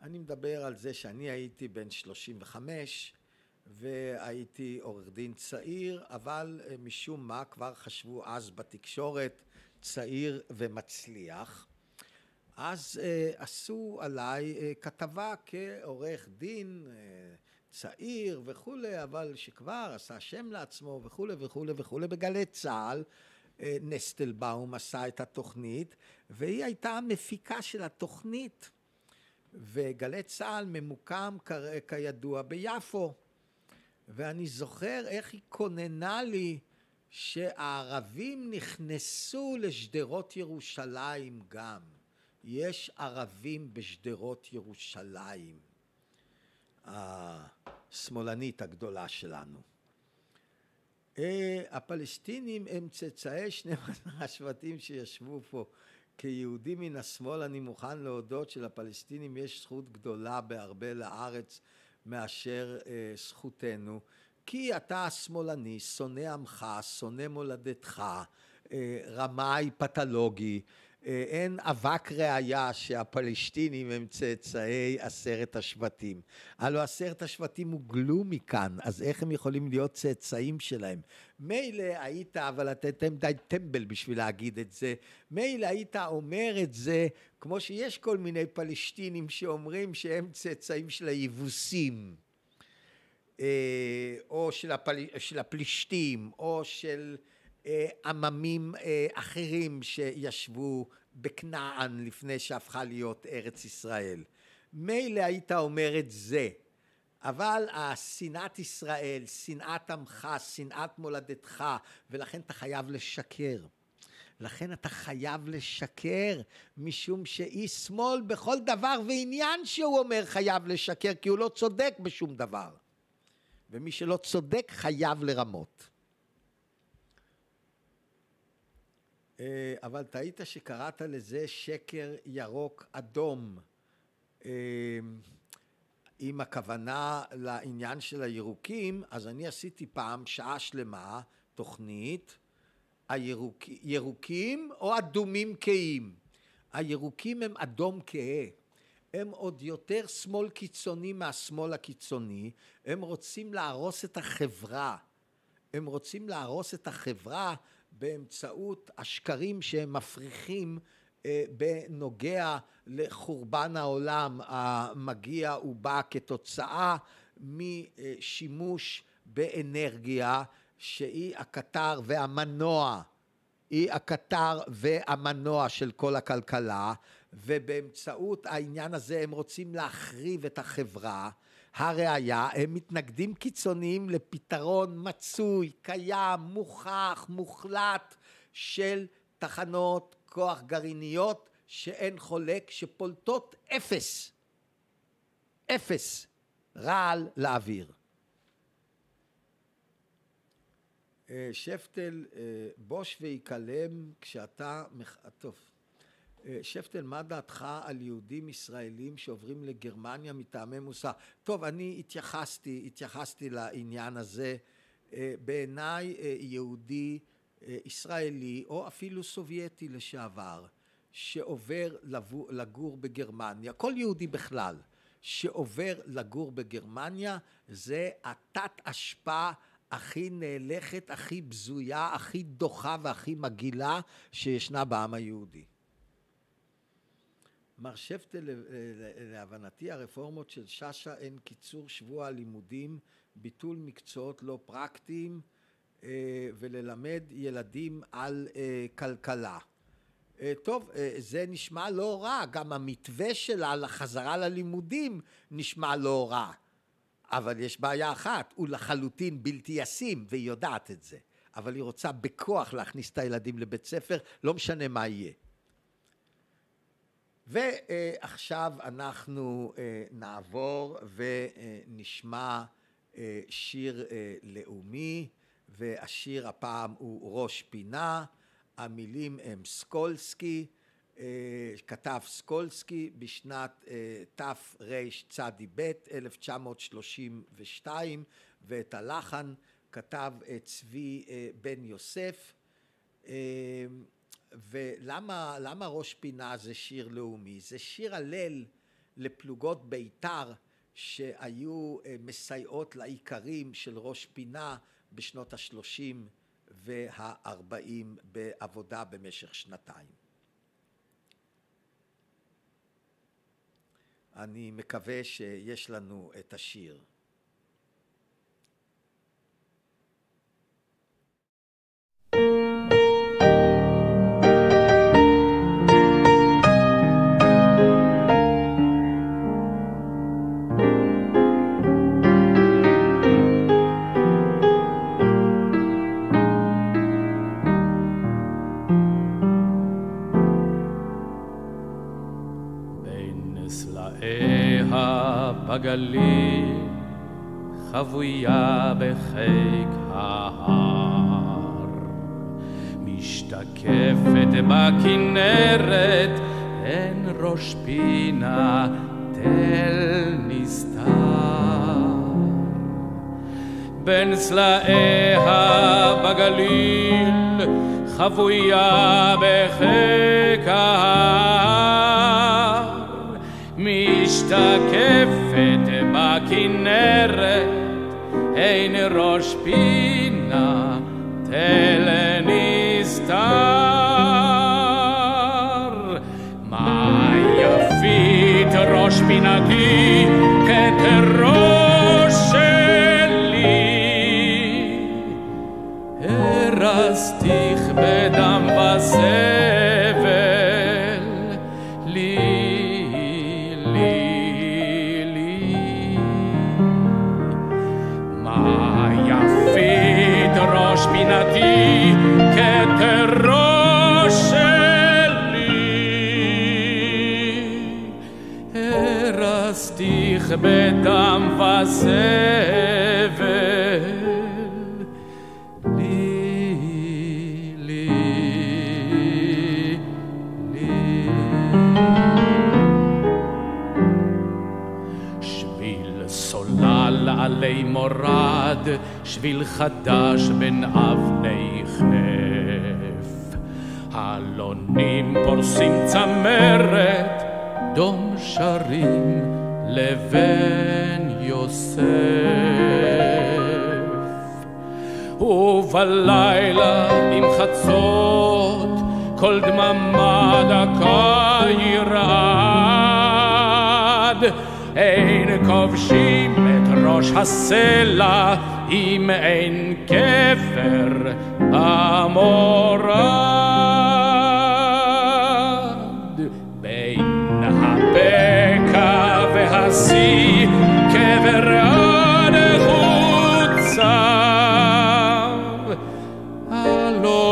Speaker 1: אני מדבר על זה שאני הייתי בן 35 והייתי עורך דין צעיר, אבל משום מה כבר חשבו אז בתקשורת צעיר ומצליח. אז אה, עשו עליי אה, כתבה כעורך דין אה, צעיר וכולי, אבל שכבר עשה שם לעצמו וכולי וכולי וכולי בגלי צה"ל. אה, נסטלבאום עשה את התוכנית, והיא הייתה המפיקה של התוכנית. וגלי צה"ל ממוקם כידוע ביפו. ואני זוכר איך היא כוננה לי שהערבים נכנסו לשדרות ירושלים גם. יש ערבים בשדרות ירושלים, השמאלנית הגדולה שלנו. אה, הפלסטינים הם צאצאי שני השבטים שישבו פה. כיהודי מן השמאל אני מוכן להודות שלפלסטינים יש זכות גדולה בהרבה לארץ מאשר אה, זכותנו. כי אתה שמאלני, שונא עמך, שונא מולדתך, אה, רמאי פתולוגי, אין אבק ראיה שהפלסטינים הם צאצאי עשרת השבטים. הלוא עשרת השבטים הוגלו מכאן, אז איך הם יכולים להיות צאצאים שלהם? מילא היית, אבל אתם די טמבל בשביל להגיד את זה, מילא היית אומר את זה כמו שיש כל מיני פלסטינים שאומרים שהם צאצאים של היבוסים. אה, או של, הפל... של הפלישתים, או של אה, עממים אה, אחרים שישבו בכנען לפני שהפכה להיות ארץ ישראל. מילא היית אומר את זה, אבל השנאת ישראל, שנאת עמך, שנאת מולדתך, ולכן אתה חייב לשקר. לכן אתה חייב לשקר, משום שאיש שמאל בכל דבר ועניין שהוא אומר חייב לשקר, כי הוא לא צודק בשום דבר. ומי שלא צודק חייב לרמות. אה, אבל טעית שקראת לזה שקר ירוק אדום. אה, עם הכוונה לעניין של הירוקים, אז אני עשיתי פעם שעה שלמה תוכנית, הירוק, ירוקים או אדומים כהים. הירוקים הם אדום כהה. הם עוד יותר שמאל קיצוני מהשמאל הקיצוני, הם רוצים להרוס את החברה. הם רוצים להרוס את החברה באמצעות השקרים שהם מפריחים אה, בנוגע לחורבן העולם המגיע ובא כתוצאה משימוש באנרגיה שהיא הקטר והמנוע, היא הקטר והמנוע של כל הכלכלה ובאמצעות העניין הזה הם רוצים להחריב את החברה הראיה, הם מתנגדים קיצוניים לפתרון מצוי, קיים, מוכח, מוחלט של תחנות כוח גרעיניות שאין חולק שפולטות אפס, אפס רעל לאוויר. אה, שפטל, אה, בוש ויקלם כשאתה, טוב, שפטל, מה דעתך על יהודים ישראלים שעוברים לגרמניה מטעמי מוסר? טוב, אני התייחסתי, התייחסתי לעניין הזה. אה, בעיניי אה, יהודי ישראלי או אפילו סובייטי לשעבר שעובר לגור בגרמניה, כל יהודי בכלל שעובר לגור בגרמניה זה התת אשפה הכי נאלכת, הכי בזויה, הכי דוחה והכי מגעילה שישנה בעם היהודי. מר שפטל, להבנתי הרפורמות של שאשא הן קיצור שבוע הלימודים, ביטול מקצועות לא פרקטיים אה, וללמד ילדים על אה, כלכלה. אה, טוב, זה נשמע לא רע, גם המתווה שלה לחזרה ללימודים נשמע לא רע. אבל יש בעיה אחת, הוא לחלוטין בלתי ישים, והיא יודעת את זה. אבל היא רוצה בכוח להכניס את הילדים לבית ספר, לא משנה מה יהיה. ועכשיו אנחנו אה, נעבור ונשמע אה, שיר אה, לאומי, והשיר הפעם הוא ראש פינה, המילים הם סקולסקי, כתב סקולסקי בשנת תרצ"ב 1932 ואת הלחן כתב צבי בן יוסף ולמה ראש פינה זה שיר לאומי? זה שיר הלל לפלוגות בית"ר שהיו אה, מסייעות לאיכרים של ראש פינה בשנות השלושים והארבעים בעבודה במשך שנתיים. אני מקווה שיש לנו את השיר.
Speaker 2: הגליל חבויה בחיק ההר, משתקפת בכנרת, אין ראש פינה תל נסתר. בין סלעיה בגליל חבויה בחיק ההר, משתקפת אין ראש פינה שביל חדש בין אבני חף. אלונים פורסים צמרת, דום שרים לבן יוסף. ובלילה עם חצות, כל דממה דקה ירעד. אין כובשים את ראש הסלע אם אין כפר המורד.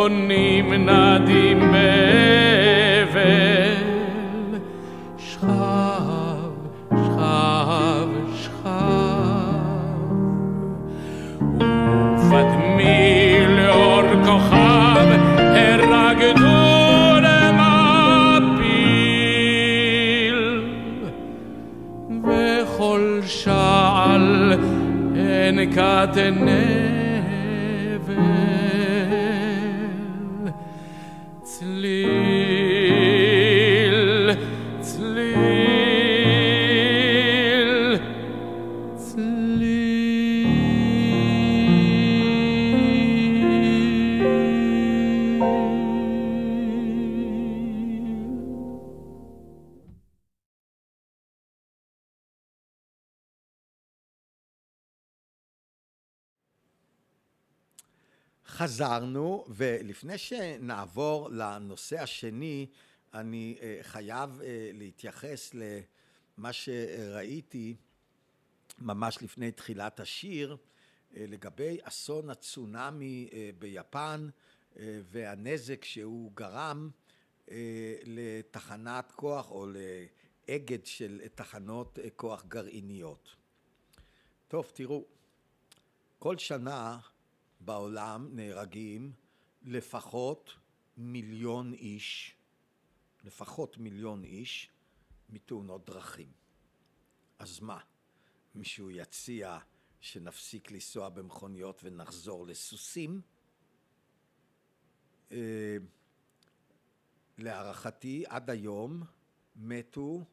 Speaker 2: אלונים נדים
Speaker 1: חזרנו, ולפני שנעבור לנושא השני, אני אה, חייב אה, להתייחס למה שראיתי ממש לפני תחילת השיר, אה, לגבי אסון הצונאמי ביפן והנזק שהוא גרם לתחנת כוח או לאגד של תחנות כוח גרעיניות. טוב, תראו, כל שנה בעולם נהרגים לפחות מיליון איש, לפחות מיליון איש, מתאונות דרכים. אז מה, מישהו יציע שנפסיק לנסוע במכוניות ונחזור לסוסים? אה, להערכתי, עד היום מתו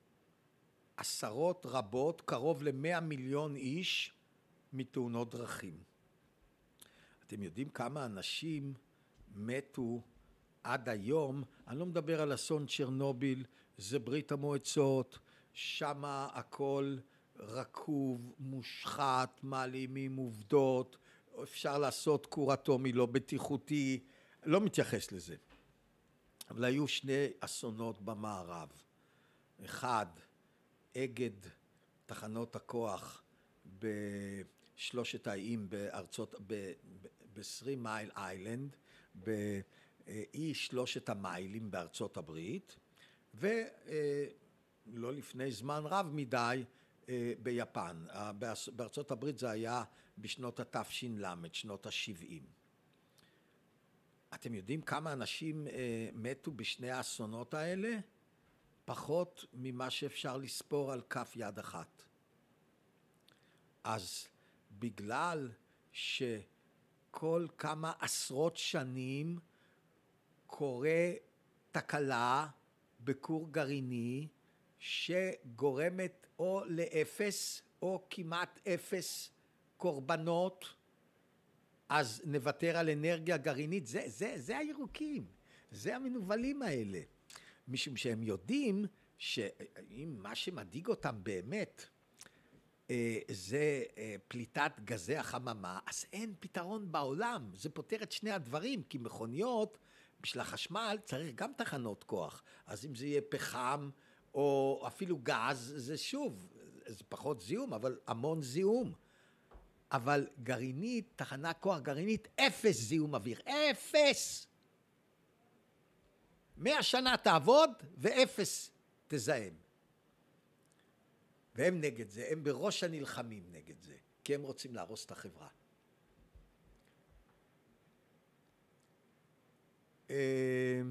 Speaker 1: עשרות רבות, קרוב למאה מיליון איש מתאונות דרכים. אתם יודעים כמה אנשים מתו עד היום? אני לא מדבר על אסון צ'רנוביל, זה ברית המועצות, שמה הכל רקוב, מושחת, מעלימים עובדות, אפשר לעשות כור אטומי לא בטיחותי, לא מתייחס לזה. אבל היו שני אסונות במערב. אחד, אגד תחנות הכוח בשלושת האיים בארצות, ב- ב- בסרי מייל איילנד, באי שלושת המיילים בארצות הברית, ולא לפני זמן רב מדי אה, ביפן. אה, בארצ- בארצות הברית זה היה בשנות התש"ל, שנות ה-70. אתם יודעים כמה אנשים אה, מתו בשני האסונות האלה? פחות ממה שאפשר לספור על כף יד אחת. אז בגלל שכל כמה עשרות שנים קורה תקלה בכור גרעיני שגורמת או לאפס או כמעט אפס קורבנות, אז נוותר על אנרגיה גרעינית. זה, זה, זה הירוקים, זה המנוולים האלה. משום שהם יודעים שאם מה שמדאיג אותם באמת זה אה, פליטת גזי החממה, אז אין פתרון בעולם. זה פותר את שני הדברים, כי מכוניות, בשביל החשמל צריך גם תחנות כוח. אז אם זה יהיה פחם או אפילו גז, זה שוב, זה פחות זיהום, אבל המון זיהום. אבל גרעינית, תחנת כוח גרעינית, אפס זיהום אוויר, אפס! מאה שנה תעבוד ואפס תזהם. והם נגד זה, הם בראש הנלחמים נגד זה, כי הם רוצים להרוס את החברה. אה,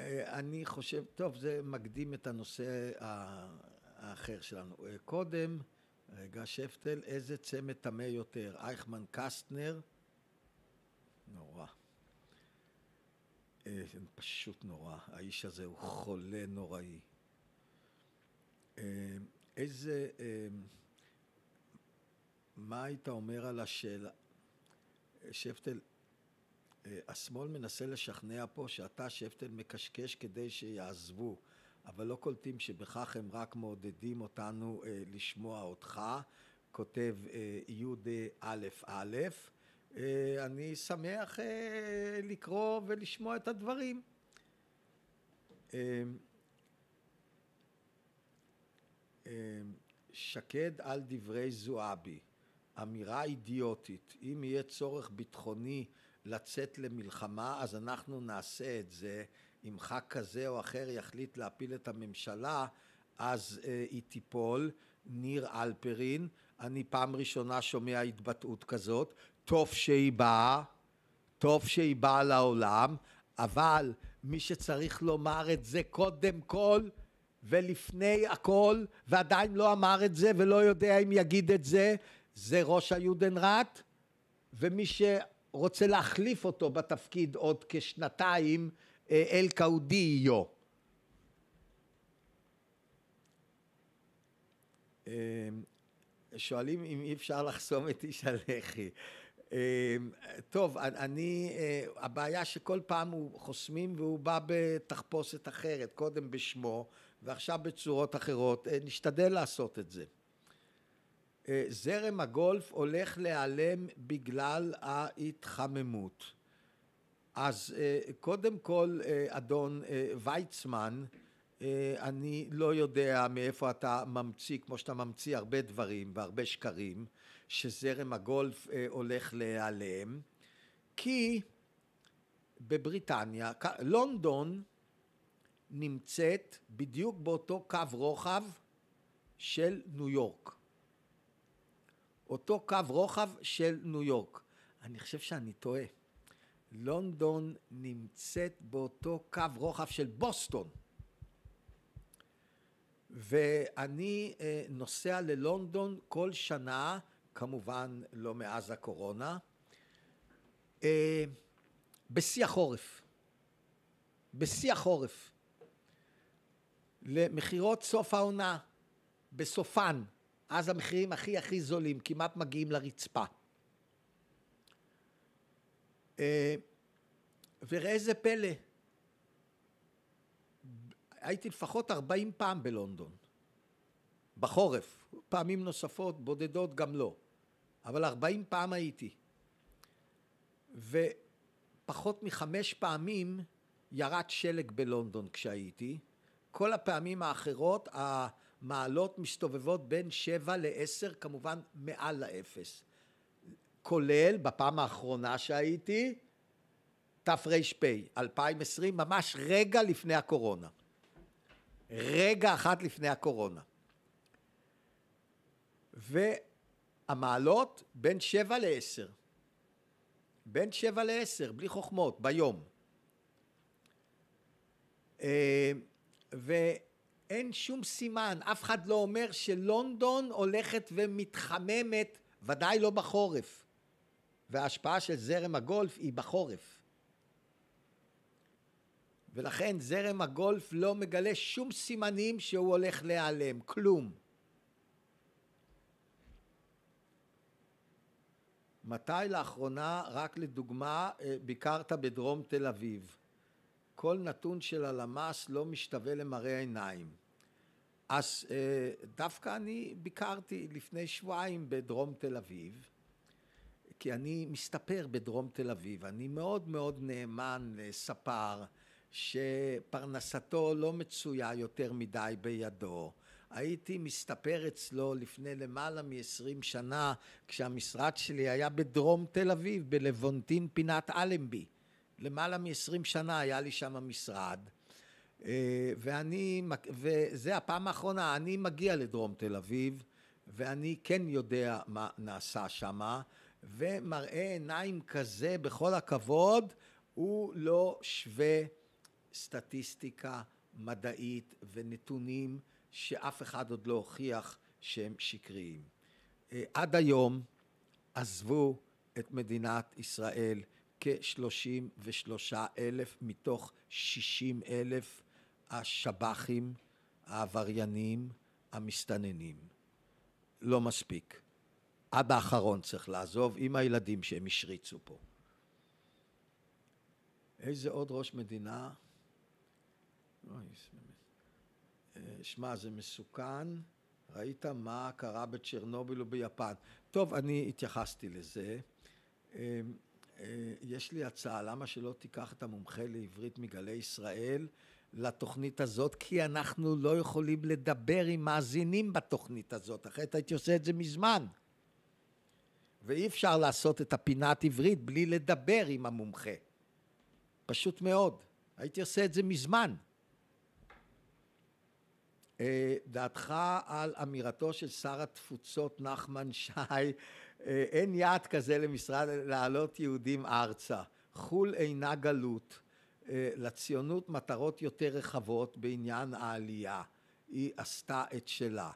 Speaker 1: אה, אני חושב, טוב, זה מקדים את הנושא האחר שלנו. אה, קודם, רגע, שפטל, איזה צמד טמא יותר, אייכמן קסטנר? נורא. פשוט נורא. האיש הזה הוא חולה נוראי. איזה... מה היית אומר על השאלה? שפטל, אה, השמאל מנסה לשכנע פה שאתה, שפטל, מקשקש כדי שיעזבו, אבל לא קולטים שבכך הם רק מעודדים אותנו אה, לשמוע אותך, כותב אה, י"א א', אני שמח לקרוא ולשמוע את הדברים. שקד על דברי זועבי. אמירה אידיוטית. אם יהיה צורך ביטחוני לצאת למלחמה, אז אנחנו נעשה את זה. אם ח"כ כזה או אחר יחליט להפיל את הממשלה, אז אה, היא תיפול. ניר אלפרין, אני פעם ראשונה שומע התבטאות כזאת. טוב שהיא באה, טוב שהיא באה לעולם, אבל מי שצריך לומר את זה קודם כל ולפני הכל, ועדיין לא אמר את זה ולא יודע אם יגיד את זה, זה ראש היודנראט, ומי שרוצה להחליף אותו בתפקיד עוד כשנתיים, אה, אל קאודיו. אה, שואלים אם אי אפשר לחסום את איש הלח"י. אה, טוב, אני, הבעיה שכל פעם הוא חוסמים והוא בא בתחפושת אחרת, קודם בשמו ועכשיו בצורות אחרות, נשתדל לעשות את זה. אה, זרם הגולף הולך להיעלם בגלל ההתחממות. אז אה, קודם כל, אה, אדון ויצמן, אני לא יודע מאיפה אתה ממציא, כמו שאתה ממציא הרבה דברים והרבה שקרים, שזרם הגולף הולך להיעלם, כי בבריטניה, לונדון נמצאת בדיוק באותו קו רוחב של ניו יורק. אותו קו רוחב של ניו יורק. אני חושב שאני טועה. לונדון נמצאת באותו קו רוחב של בוסטון. ואני אה, נוסע ללונדון כל שנה, כמובן לא מאז הקורונה, אה, בשיא החורף. בשיא החורף. למכירות סוף העונה, בסופן. אז המחירים הכי הכי זולים, כמעט מגיעים לרצפה. אה, וראה איזה פלא, הייתי לפחות 40 פעם בלונדון, בחורף, פעמים נוספות, בודדות גם לא, אבל 40 פעם הייתי. ופחות מחמש פעמים ירד שלג בלונדון כשהייתי, כל הפעמים האחרות, מעלות מסתובבות בין 7 ל-10, כמובן מעל לאפס. כולל בפעם האחרונה שהייתי, תר"פ, 2020, ממש רגע לפני הקורונה. רגע אחת לפני הקורונה. והמעלות בין 7 ל-10. בין שבע לעשר, בלי חוכמות, ביום. אה, ואין שום סימן, אף אחד לא אומר שלונדון הולכת ומתחממת, ודאי לא בחורף. וההשפעה של זרם הגולף היא בחורף. ולכן זרם הגולף לא מגלה שום סימנים שהוא הולך להיעלם, כלום. מתי לאחרונה, רק לדוגמה, אה, ביקרת בדרום תל אביב? כל נתון של הלמ"ס לא משתווה למראה עיניים. אז אה, דווקא אני ביקרתי לפני שבועיים בדרום תל אביב, כי אני מסתפר בדרום תל אביב. אני מאוד מאוד נאמן לספר שפרנסתו לא מצויה יותר מדי בידו. הייתי מסתפר אצלו לפני למעלה מ-20 שנה, כשהמשרד שלי היה בדרום תל אביב, בלוונטין פינת אלנבי. למעלה מ-20 שנה היה לי שם משרד. אה, ואני, וזה הפעם האחרונה, אני מגיע לדרום תל אביב, ואני כן יודע מה נעשה שם, ומראה עיניים כזה, בכל הכבוד, הוא לא שווה סטטיסטיקה מדעית ונתונים שאף אחד עוד לא הוכיח שהם שקריים. אה, עד היום עזבו את מדינת ישראל כ-33 אלף מתוך 60 אלף השב"חים, העבריינים, המסתננים. לא מספיק. עד האחרון צריך לעזוב עם הילדים שהם השריצו פה. איזה עוד ראש מדינה? אוי, שמע, זה מסוכן. ראית מה קרה בצ'רנוביל וביפן. טוב, אני התייחסתי לזה. אה, אה, יש לי הצעה, למה שלא תיקח את המומחה לעברית מגלי ישראל לתוכנית הזאת? כי אנחנו לא יכולים לדבר עם מאזינים בתוכנית הזאת, אחרת הייתי עושה את זה מזמן. ואי אפשר לעשות את הפינת עברית בלי לדבר עם המומחה. פשוט מאוד. הייתי עושה את זה מזמן. אה, דעתך על אמירתו של שר התפוצות נחמן שי, אה, אין יעד כזה למשרד להעלות יהודים ארצה. חו"ל אינה גלות. אה, לציונות מטרות יותר רחבות בעניין העלייה. היא עשתה את שלה.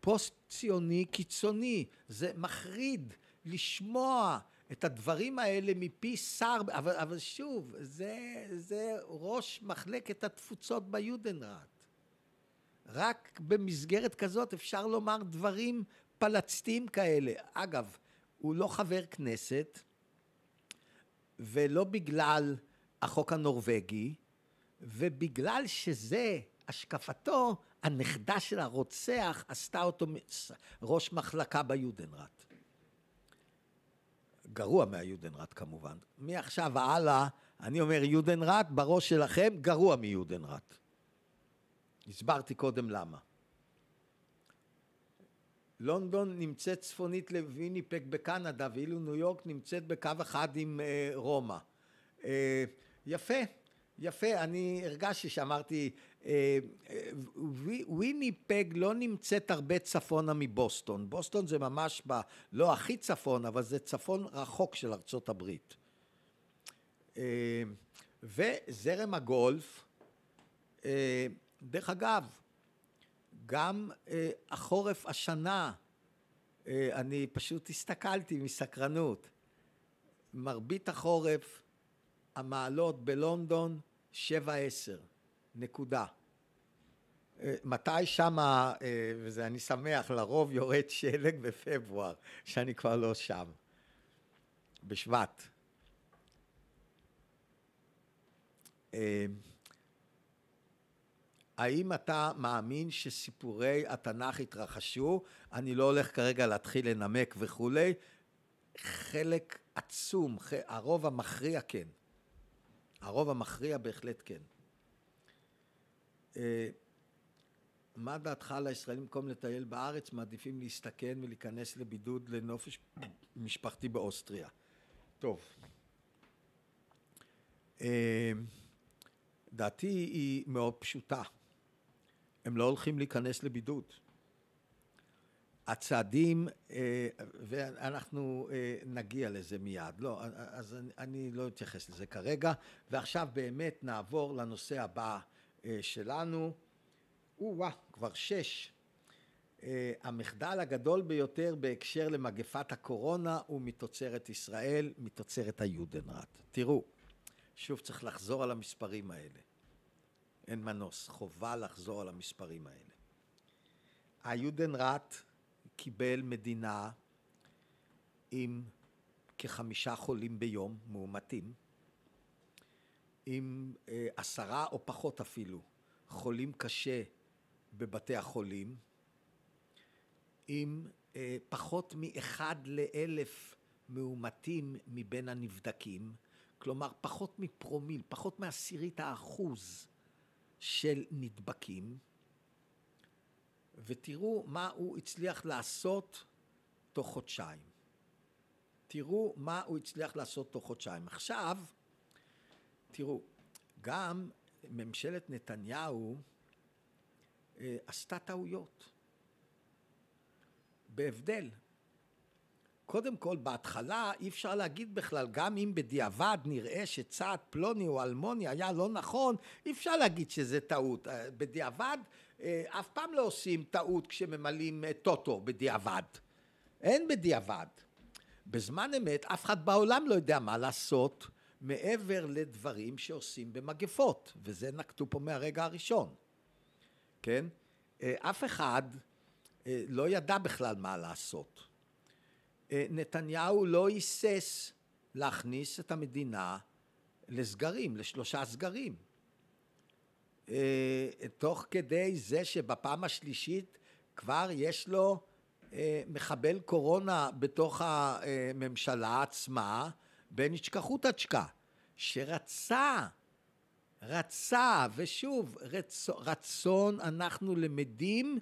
Speaker 1: פוסט ציוני קיצוני, זה מחריד לשמוע את הדברים האלה מפי שר, אבל, אבל שוב, זה, זה ראש מחלקת התפוצות ביודנראט. רק במסגרת כזאת אפשר לומר דברים פלצתיים כאלה. אגב, הוא לא חבר כנסת, ולא בגלל החוק הנורבגי, ובגלל שזה השקפתו, הנכדה של הרוצח עשתה אותו ראש מחלקה ביודנראט. גרוע מהיודנראט כמובן. מעכשיו והלאה, אני אומר יודנראט, בראש שלכם גרוע מיודנראט. הסברתי קודם למה. לונדון נמצאת צפונית לוויניפק בקנדה, ואילו ניו יורק נמצאת בקו אחד עם אה, רומא. אה, יפה, יפה, אני הרגשתי שאמרתי, אה, וויניפג לא נמצאת הרבה צפונה מבוסטון. בוסטון זה ממש ב... לא הכי צפון, אבל זה צפון רחוק של ארצות הברית. וזרם הגולף, דרך אגב, גם אה, החורף השנה, אה, אני פשוט הסתכלתי מסקרנות, מרבית החורף, המעלות בלונדון, שבע עשר, נקודה. אה, מתי שמה, אה, וזה אני שמח, לרוב יורד שלג בפברואר, שאני כבר לא שם, בשבט. אה, האם אתה מאמין שסיפורי התנ"ך התרחשו? אני לא הולך כרגע להתחיל לנמק וכולי. חלק עצום, הרוב המכריע כן. הרוב המכריע בהחלט כן. אה, מה דעתך על הישראלים במקום לטייל בארץ מעדיפים להסתכן ולהיכנס לבידוד לנופש משפחתי באוסטריה? טוב. אה, דעתי היא מאוד פשוטה. הם לא הולכים להיכנס לבידוד. הצעדים, אה, ואנחנו אה, נגיע לזה מיד, לא, אז אני, לא אתייחס לזה כרגע, ועכשיו באמת נעבור לנושא הבא אה, שלנו, או-אה, כבר שש, המחדל הגדול ביותר בהקשר למגפת הקורונה הוא מתוצרת ישראל, מתוצרת היודנראט. תראו, שוב צריך לחזור על המספרים האלה. אין מנוס, חובה לחזור על המספרים האלה. היודנראט קיבל מדינה עם כחמישה חולים ביום, מאומתים, עם אה, עשרה או פחות אפילו חולים קשה בבתי החולים, עם אה, פחות מאחד לאלף מאומתים מבין הנבדקים, כלומר פחות מפרומיל, פחות מעשירית האחוז של נדבקים, ותראו מה הוא הצליח לעשות תוך חודשיים. תראו מה הוא הצליח לעשות תוך חודשיים. עכשיו, תראו, גם ממשלת נתניהו אה, עשתה טעויות. בהבדל. קודם כל, בהתחלה אי אפשר להגיד בכלל, גם אם בדיעבד נראה שצעד פלוני או אלמוני היה לא נכון, אי אפשר להגיד שזה טעות. אה, בדיעבד אה, אף פעם לא עושים טעות כשממלאים אה, טוטו בדיעבד. אין בדיעבד. בזמן אמת אף אחד בעולם לא יודע מה לעשות מעבר לדברים שעושים במגפות, וזה נקטו פה מהרגע הראשון, כן? אף אחד לא ידע בכלל מה לעשות. נתניהו לא היסס להכניס את המדינה לסגרים, לשלושה סגרים. אה, תוך כדי זה שבפעם השלישית כבר יש לו אה, מחבל קורונה בתוך הממשלה עצמה, בן ישכחותצ'קה, שרצה, רצה, ושוב, רצ, רצון אנחנו למדים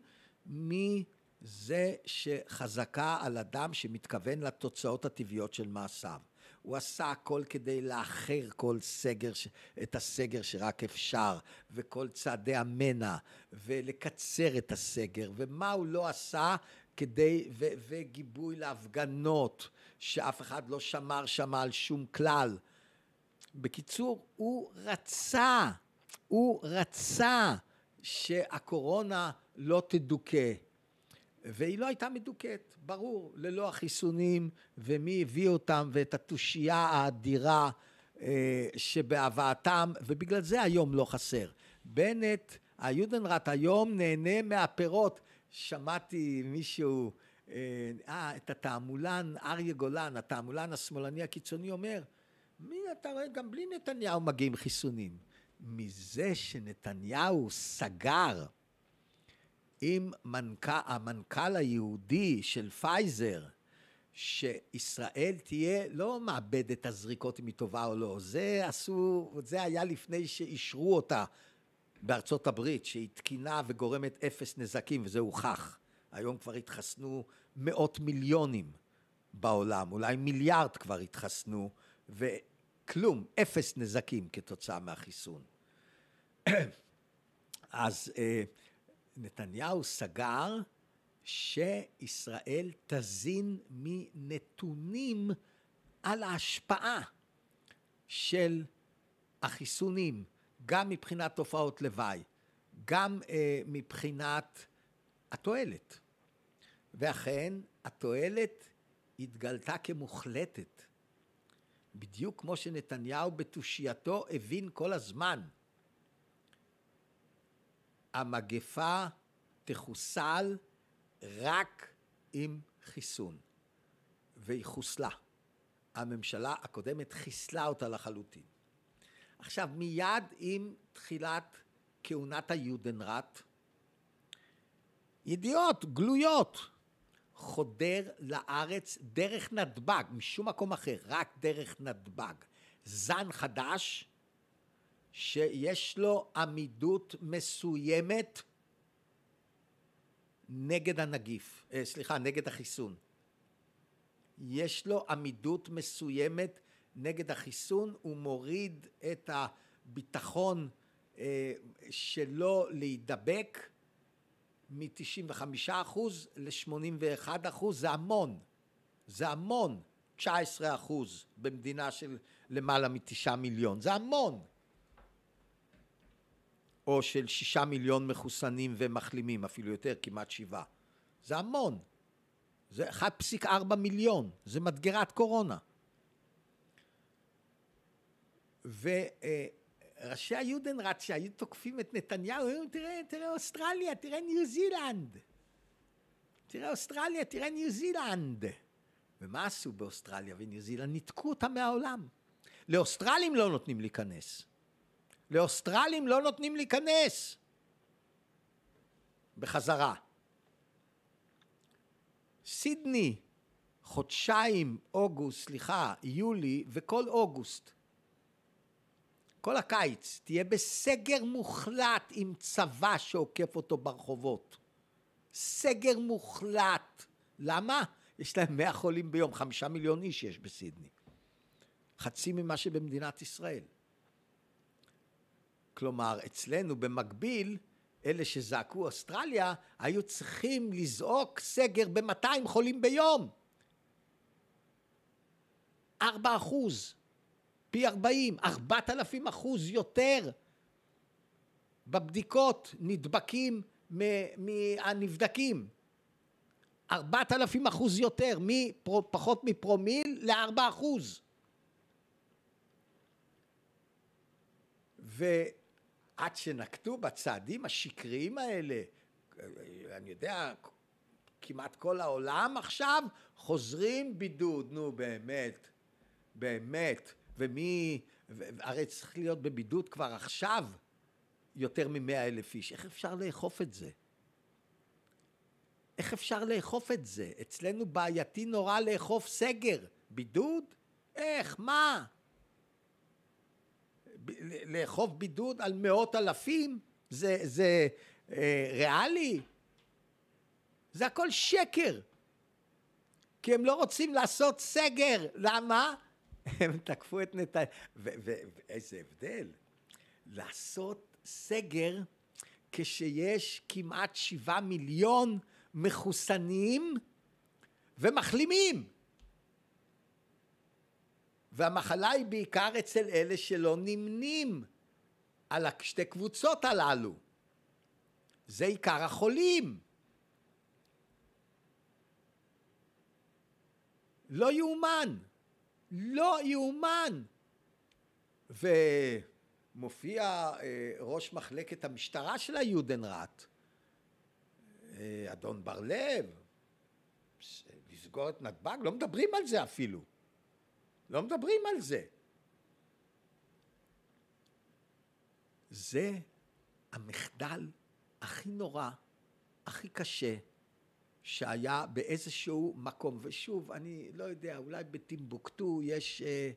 Speaker 1: מזה שחזקה על אדם שמתכוון לתוצאות הטבעיות של מעשיו. הוא עשה הכל כדי לאחר כל סגר, את הסגר שרק אפשר, וכל צעדי המנע, ולקצר את הסגר, ומה הוא לא עשה כדי, ו, וגיבוי להפגנות, שאף אחד לא שמר שם על שום כלל. בקיצור, הוא רצה, הוא רצה שהקורונה לא תדוכא. והיא לא הייתה מדוכאת, ברור, ללא החיסונים ומי הביא אותם ואת התושייה האדירה אה, שבהבאתם, ובגלל זה היום לא חסר. בנט, היודנראט היום נהנה מהפירות. שמעתי מישהו, אה, אה, את התעמולן אריה גולן, התעמולן השמאלני הקיצוני אומר, מי אתה רואה, גם בלי נתניהו מגיעים חיסונים. מזה שנתניהו סגר עם מנכ... המנכ"ל היהודי של פייזר, שישראל תהיה לא מאבדת הזריקות אם היא טובה או לא, זה עשו, זה היה לפני שאישרו אותה בארצות הברית, שהיא תקינה וגורמת אפס נזקים, וזה הוכח. היום כבר התחסנו מאות מיליונים בעולם, אולי מיליארד כבר התחסנו, וכלום, אפס נזקים כתוצאה מהחיסון. אז אה, נתניהו סגר שישראל תזין מנתונים על ההשפעה של החיסונים, גם מבחינת תופעות לוואי, גם אה, מבחינת התועלת. ואכן, התועלת התגלתה כמוחלטת. בדיוק כמו שנתניהו בתושייתו הבין כל הזמן. המגפה תחוסל רק עם חיסון, והיא חוסלה. הממשלה הקודמת חיסלה אותה לחלוטין. עכשיו, מיד עם תחילת כהונת היודנראט, ידיעות גלויות, חודר לארץ דרך נתב"ג, משום מקום אחר, רק דרך נתב"ג. זן חדש שיש לו עמידות מסוימת נגד הנגיף, אה, סליחה, נגד החיסון. יש לו עמידות מסוימת נגד החיסון, הוא מוריד את הביטחון אה, שלו להידבק מ-95 אחוז ל-81 אחוז, זה המון. זה המון. 19 אחוז במדינה של למעלה מתשעה מיליון, זה המון. או של שישה מיליון מחוסנים ומחלימים, אפילו יותר, כמעט שבעה. זה המון. זה 1.4 מיליון, זה מדגרת קורונה. וראשי היודנראט שהיו תוקפים את נתניהו, היו תראה, תראה אוסטרליה, תראה ניו זילנד. תראה אוסטרליה, תראה ניו זילנד. ומה עשו באוסטרליה וניו זילנד? ניתקו אותם מהעולם. לאוסטרלים לא נותנים להיכנס. לאוסטרלים לא נותנים להיכנס. בחזרה. סידני, חודשיים, אוגוסט, סליחה, יולי וכל אוגוסט. כל הקיץ תהיה בסגר מוחלט עם צבא שעוקף אותו ברחובות. סגר מוחלט. למה? יש להם 100 חולים ביום, חמישה מיליון איש יש בסידני. חצי ממה שבמדינת ישראל. כלומר, אצלנו במקביל, אלה שזעקו אוסטרליה, היו צריכים לזעוק סגר ב-200 חולים ביום. 4 אחוז, פי 40, 4,000 אחוז יותר בבדיקות נדבקים מהנבדקים. 4,000 אחוז יותר, פחות מפרומיל ל-4 אחוז. ועד שנקטו בצעדים השקריים האלה, אני יודע, כמעט כל העולם עכשיו חוזרים בידוד, נו באמת, באמת, ומי, הרי צריך להיות בבידוד כבר עכשיו יותר ממאה אלף איש, איך אפשר לאכוף את זה? איך אפשר לאכוף את זה? אצלנו בעייתי נורא לאכוף סגר. בידוד? איך? מה? לאכוף בידוד על מאות אלפים? זה, זה אה, ריאלי? זה הכל שקר. כי הם לא רוצים לעשות סגר. למה? הם תקפו את נתניהו. ואיזה הבדל. לעשות סגר כשיש כמעט שבעה מיליון מחוסנים ומחלימים. והמחלה היא בעיקר אצל אלה שלא נמנים על שתי קבוצות הללו. זה עיקר החולים. לא יאומן. לא יאומן. ומופיע אה, ראש מחלקת המשטרה של היודנראט, אה, אדון בר לב, לסגור את נתב"ג, לא מדברים על זה אפילו. לא מדברים על זה. זה המחדל הכי נורא, הכי קשה, שהיה באיזשהו מקום. ושוב, אני לא יודע, אולי בטימבוקטו יש אה,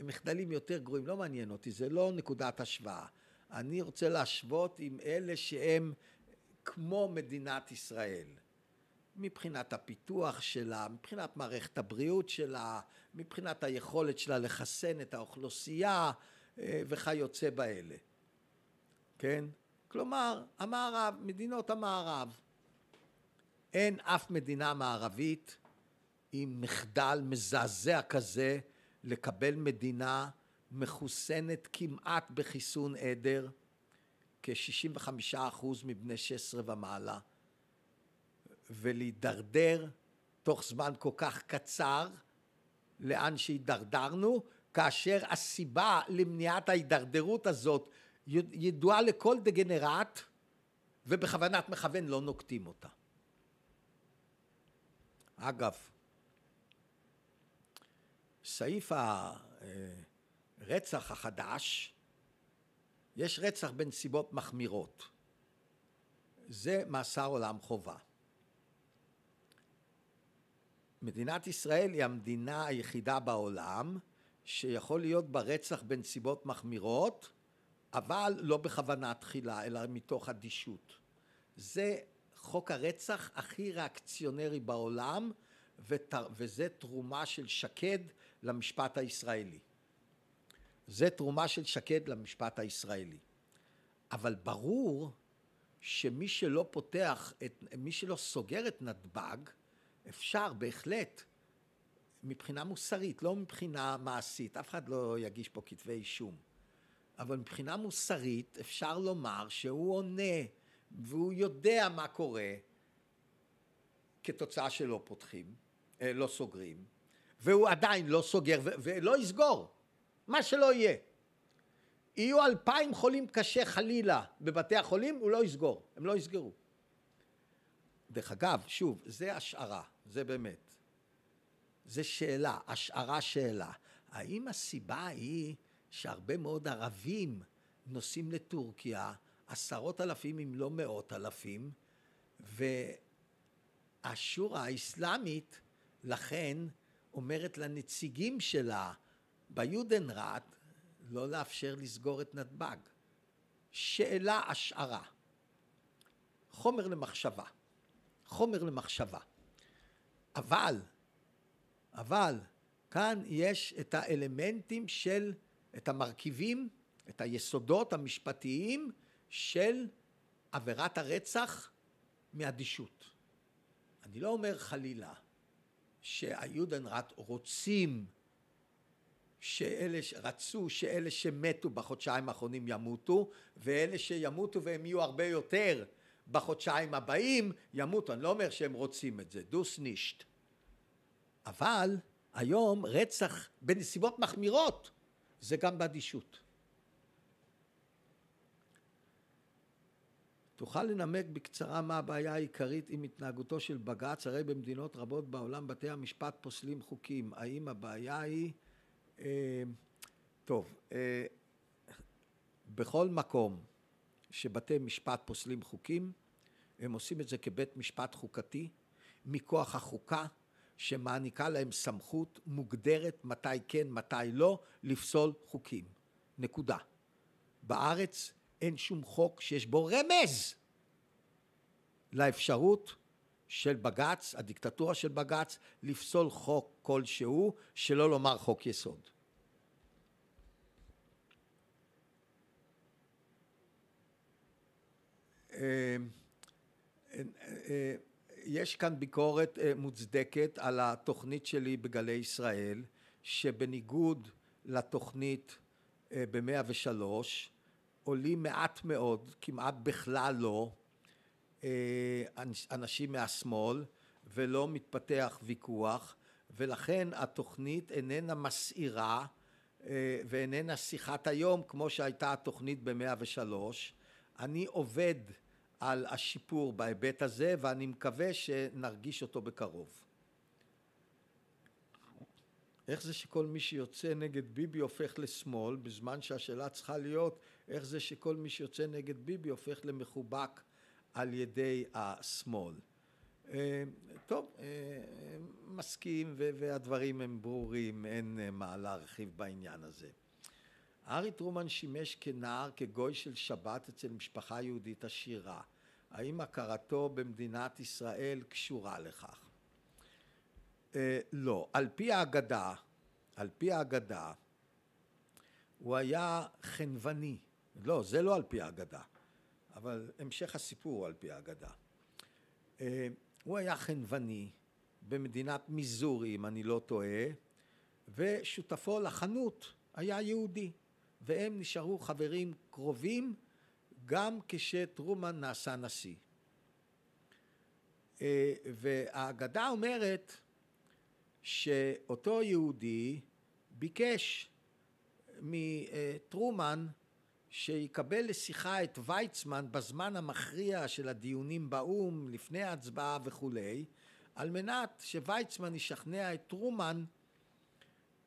Speaker 1: מחדלים יותר גרועים, לא מעניין אותי, זה לא נקודת השוואה. אני רוצה להשוות עם אלה שהם כמו מדינת ישראל. מבחינת הפיתוח שלה, מבחינת מערכת הבריאות שלה, מבחינת היכולת שלה לחסן את האוכלוסייה אה, וכיוצא באלה. כן? כלומר, המערב, מדינות המערב, אין אף מדינה מערבית עם מחדל מזעזע כזה לקבל מדינה מחוסנת כמעט בחיסון עדר, כ-65% מבני 16 ומעלה, ולהידרדר תוך זמן כל כך קצר לאן שהידרדרנו, כאשר הסיבה למניעת ההידרדרות הזאת ידועה לכל דגנרט, ובכוונת מכוון לא נוקטים אותה. אגב, סעיף הרצח החדש, יש רצח בנסיבות מחמירות. זה מאסר עולם חובה. מדינת ישראל היא המדינה היחידה בעולם שיכול להיות בה רצח בנסיבות מחמירות, אבל לא בכוונה תחילה, אלא מתוך אדישות. זה חוק הרצח הכי ריאקציונרי בעולם, וזה תרומה של שקד למשפט הישראלי. זה תרומה של שקד למשפט הישראלי. אבל ברור שמי שלא פותח, את, מי שלא סוגר את נתב"ג, אפשר בהחלט, מבחינה מוסרית, לא מבחינה מעשית, אף אחד לא יגיש פה כתבי אישום, אבל מבחינה מוסרית אפשר לומר שהוא עונה והוא יודע מה קורה כתוצאה שלא פותחים, אה, לא סוגרים, והוא עדיין לא סוגר ולא יסגור, מה שלא יהיה. יהיו אלפיים חולים קשה חלילה בבתי החולים, הוא לא יסגור, הם לא יסגרו. דרך אגב, שוב, זה השערה, זה באמת. זה שאלה, השערה שאלה. האם הסיבה היא שהרבה מאוד ערבים נוסעים לטורקיה, עשרות אלפים אם לא מאות אלפים, והשורה האסלאמית לכן אומרת לנציגים שלה ביודנראט לא לאפשר לסגור את נתב"ג. שאלה השערה. חומר למחשבה. חומר למחשבה. אבל, אבל, כאן יש את האלמנטים של, את המרכיבים, את היסודות המשפטיים של עבירת הרצח מאדישות. אני לא אומר חלילה שהיודנראט רוצים שאלה רצו שאלה שמתו בחודשיים האחרונים ימותו ואלה שימותו והם יהיו הרבה יותר בחודשיים הבאים ימותו אני לא אומר שהם רוצים את זה דוס נישט. אבל היום רצח בנסיבות מחמירות זה גם באדישות. תוכל לנמק בקצרה מה הבעיה העיקרית עם התנהגותו של בג"ץ? הרי במדינות רבות בעולם בתי המשפט פוסלים חוקים. האם הבעיה היא אה, טוב, אה, בכל מקום שבתי משפט פוסלים חוקים, הם עושים את זה כבית משפט חוקתי, מכוח החוקה שמעניקה להם סמכות מוגדרת מתי כן, מתי לא, לפסול חוקים. נקודה. בארץ אין שום חוק שיש בו רמז לאפשרות של בג"ץ, הדיקטטורה של בג"ץ, לפסול חוק כלשהו, שלא לומר חוק יסוד. אה, אה, יש כאן ביקורת אה, מוצדקת על התוכנית שלי בגלי ישראל, שבניגוד לתוכנית במאה ושלוש, עולים מעט מאוד, כמעט בכלל לא, אנשים מהשמאל, ולא מתפתח ויכוח, ולכן התוכנית איננה מסעירה ואיננה שיחת היום כמו שהייתה התוכנית במאה ושלוש. אני עובד על השיפור בהיבט הזה ואני מקווה שנרגיש אותו בקרוב. איך זה שכל מי שיוצא נגד ביבי הופך לשמאל בזמן שהשאלה צריכה להיות איך זה שכל מי שיוצא נגד ביבי הופך למחובק על ידי השמאל. אה, טוב, אה, מסכים והדברים הם ברורים, אין מה להרחיב בעניין הזה. ארי טרומן שימש כנער, כגוי של שבת אצל משפחה יהודית עשירה. האם הכרתו במדינת ישראל קשורה לכך? אה, לא. על פי האגדה, על פי האגדה, הוא היה חנווני. לא, זה לא על פי האגדה, אבל המשך הסיפור הוא על פי האגדה. אה, הוא היה חנווני במדינת מיזורי, אם אני לא טועה, ושותפו לחנות היה יהודי, והם נשארו חברים קרובים גם כשטרומן נעשה נשיא. אה, והאגדה אומרת שאותו יהודי ביקש מטרומן שיקבל לשיחה את ויצמן בזמן המכריע של הדיונים באו"ם לפני ההצבעה וכולי על מנת שוויצמן ישכנע את טרומן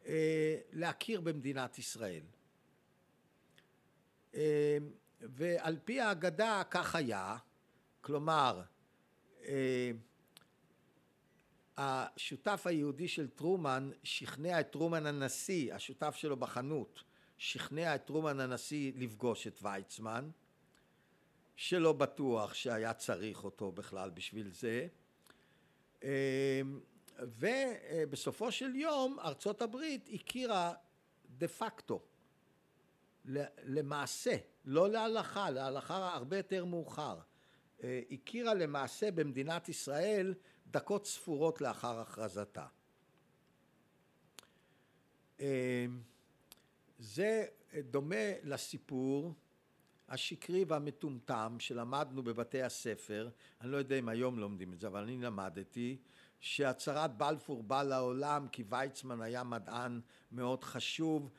Speaker 1: אה, להכיר במדינת ישראל. אה, ועל פי האגדה כך היה, כלומר אה, השותף היהודי של טרומן שכנע את טרומן הנשיא, השותף שלו בחנות, שכנע את טרומן הנשיא לפגוש את ויצמן, שלא בטוח שהיה צריך אותו בכלל בשביל זה, אה, ובסופו של יום ארצות הברית הכירה דה פקטו למעשה, לא להלכה, להלכה הרבה יותר מאוחר, אה, הכירה למעשה במדינת ישראל דקות ספורות לאחר הכרזתה. אה, זה דומה לסיפור השקרי והמטומטם שלמדנו בבתי הספר, אני לא יודע אם היום לומדים את זה, אבל אני למדתי, שהצהרת בלפור באה לעולם כי ויצמן היה מדען מאוד חשוב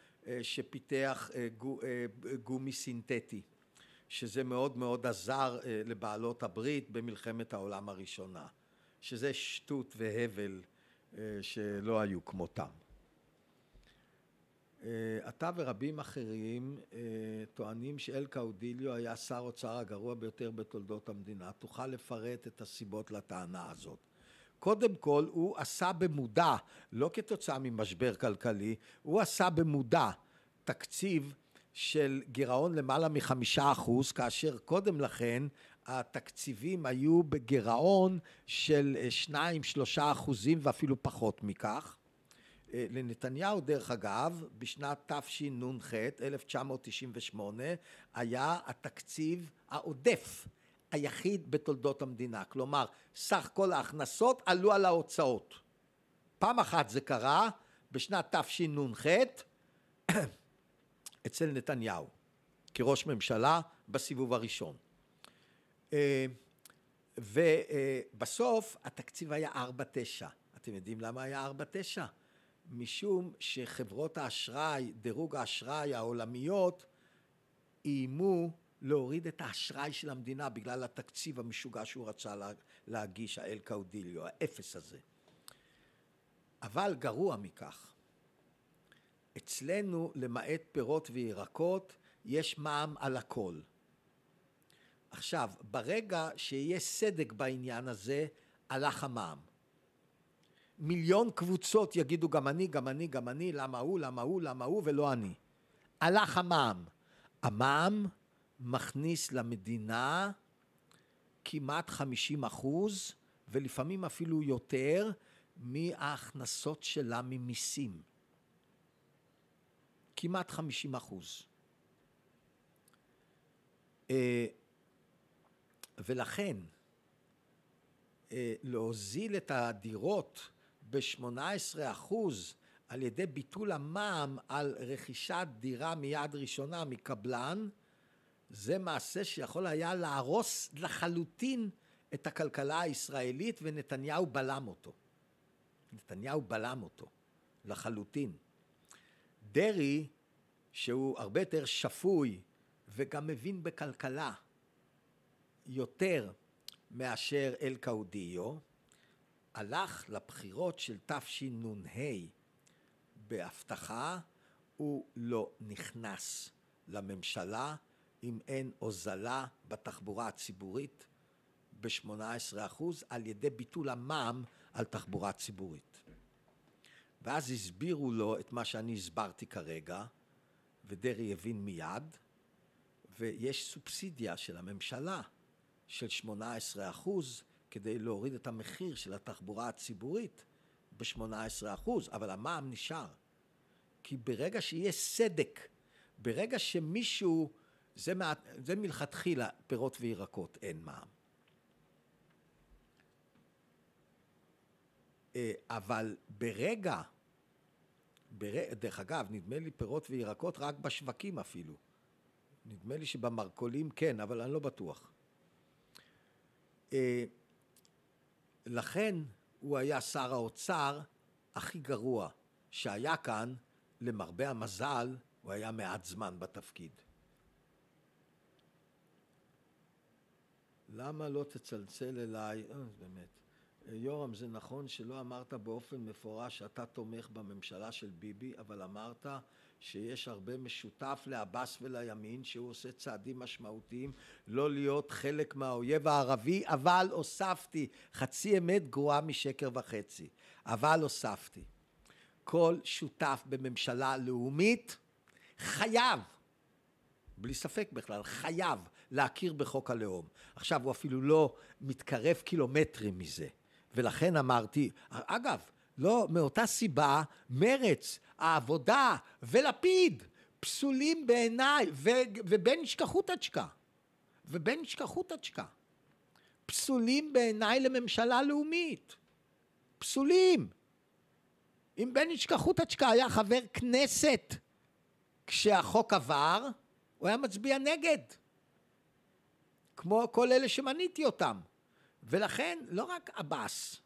Speaker 1: שפיתח אה, אה, גומי סינתטי, שזה מאוד מאוד עזר לבעלות הברית במלחמת העולם הראשונה, שזה שטות והבל שלא היו כמותם. אתה ורבים אחרים טוענים שאל קאודיליו היה שר אוצר הגרוע ביותר בתולדות המדינה. תוכל לפרט את הסיבות לטענה הזאת. קודם כל הוא עשה במודע, לא כתוצאה ממשבר כלכלי, הוא עשה במודע תקציב של גירעון למעלה מחמישה אחוז, כאשר קודם לכן התקציבים היו בגירעון של שניים, שלושה אחוזים ואפילו פחות מכך. אה, לנתניהו דרך אגב בשנת תשנ"ח 1998 היה התקציב העודף היחיד בתולדות המדינה, כלומר סך כל ההכנסות עלו על ההוצאות. פעם אחת זה קרה בשנת תשנ"ח אצל נתניהו כראש ממשלה בסיבוב הראשון. אה, ובסוף התקציב היה ארבע תשע. אתם יודעים למה היה ארבע תשע? משום שחברות האשראי, דירוג האשראי העולמיות איימו להוריד את האשראי של המדינה בגלל התקציב המשוגע שהוא רצה להגיש, האל קאודיליו, האפס הזה. אבל גרוע מכך, אצלנו למעט פירות וירקות יש מע"מ על הכל. עכשיו, ברגע שיהיה סדק בעניין הזה, הלך המע"מ. מיליון קבוצות יגידו גם אני, גם אני, גם אני, למה הוא, למה הוא, למה הוא ולא אני. הלך המע"מ. המע"מ מכניס למדינה כמעט 50 אחוז ולפעמים אפילו יותר מההכנסות שלה ממיסים. כמעט 50 אחוז. אה, ולכן אה, להוזיל את הדירות ב-18 אחוז על ידי ביטול המע"מ על רכישת דירה מיד ראשונה מקבלן זה מעשה שיכול היה להרוס לחלוטין את הכלכלה הישראלית ונתניהו בלם אותו. נתניהו בלם אותו לחלוטין. דרעי, שהוא הרבה יותר שפוי וגם מבין בכלכלה יותר מאשר אל קאודיו, הלך לבחירות של תשנ"ה בהבטחה, הוא לא נכנס לממשלה אם אין הוזלה בתחבורה הציבורית ב-18% על ידי ביטול המע"מ על תחבורה ציבורית. ואז הסבירו לו את מה שאני הסברתי כרגע, ודרעי הבין מיד, ויש סובסידיה של הממשלה של 18 אחוז כדי להוריד את המחיר של התחבורה הציבורית ב-18 אחוז, אבל המע"מ נשאר. כי ברגע שיהיה סדק, ברגע שמישהו זה, מה, זה מלכתחילה פירות וירקות, אין מע"מ. אה, אבל ברגע, בר... דרך אגב, נדמה לי פירות וירקות רק בשווקים אפילו. נדמה לי שבמרכולים כן, אבל אני לא בטוח. אה, לכן הוא היה שר האוצר הכי גרוע שהיה כאן, למרבה המזל, הוא היה מעט זמן בתפקיד. למה לא תצלצל אליי, אה, באמת, יורם זה נכון שלא אמרת באופן מפורש שאתה תומך בממשלה של ביבי, אבל אמרת שיש הרבה משותף לעבאס ולימין, שהוא עושה צעדים משמעותיים לא להיות חלק מהאויב הערבי, אבל הוספתי, חצי אמת גרועה משקר וחצי, אבל הוספתי, כל שותף בממשלה לאומית חייב, בלי ספק בכלל, חייב להכיר בחוק הלאום. עכשיו, הוא אפילו לא מתקרב קילומטרים מזה. ולכן אמרתי, אגב, לא, מאותה סיבה, מרץ, העבודה ולפיד פסולים בעיניי, ובן ישכחו תצ'קה. ובן ישכחו תצ'קה. פסולים בעיניי לממשלה לאומית. פסולים. אם בן ישכחו תשכח היה חבר כנסת כשהחוק עבר, הוא היה מצביע נגד. כמו כל אלה שמניתי אותם. ולכן, לא רק עבאס,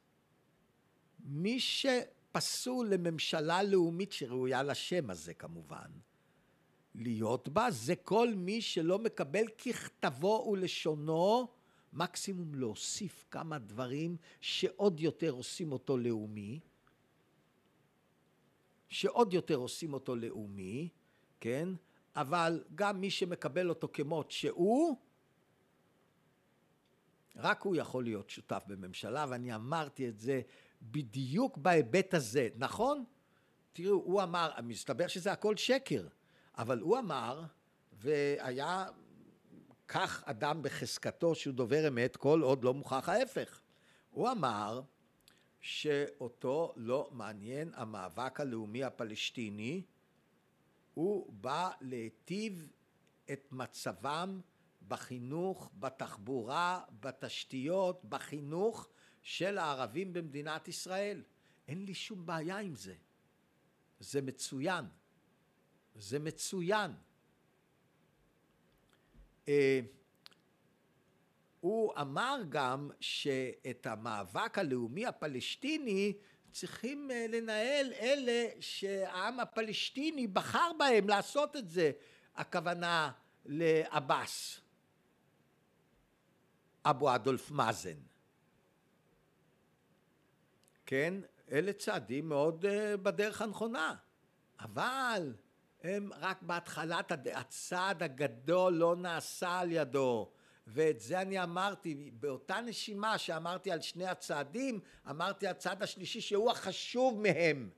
Speaker 1: מי שפסול לממשלה לאומית שראויה לשם הזה כמובן, להיות בה, זה כל מי שלא מקבל ככתבו ולשונו, מקסימום להוסיף כמה דברים שעוד יותר עושים אותו לאומי, שעוד יותר עושים אותו לאומי, כן? אבל גם מי שמקבל אותו כמות שהוא, רק הוא יכול להיות שותף בממשלה, ואני אמרתי את זה בדיוק בהיבט הזה, נכון? תראו, הוא אמר, מסתבר שזה הכל שקר, אבל הוא אמר, והיה כך אדם בחזקתו שהוא דובר אמת, כל עוד לא מוכח ההפך. הוא אמר שאותו לא מעניין המאבק הלאומי הפלסטיני, הוא בא להיטיב את מצבם בחינוך, בתחבורה, בתשתיות, בחינוך של הערבים במדינת ישראל. אין לי שום בעיה עם זה. זה מצוין. זה מצוין. אה, הוא אמר גם שאת המאבק הלאומי הפלסטיני צריכים אה, לנהל אלה שהעם הפלסטיני בחר בהם לעשות את זה, הכוונה לעבאס, אבו אדולף מאזן. כן, אלה צעדים מאוד uh, בדרך הנכונה, אבל הם רק בהתחלת הצעד הגדול לא נעשה על ידו. ואת זה אני אמרתי, באותה נשימה שאמרתי על שני הצעדים, אמרתי הצעד השלישי שהוא החשוב מהם.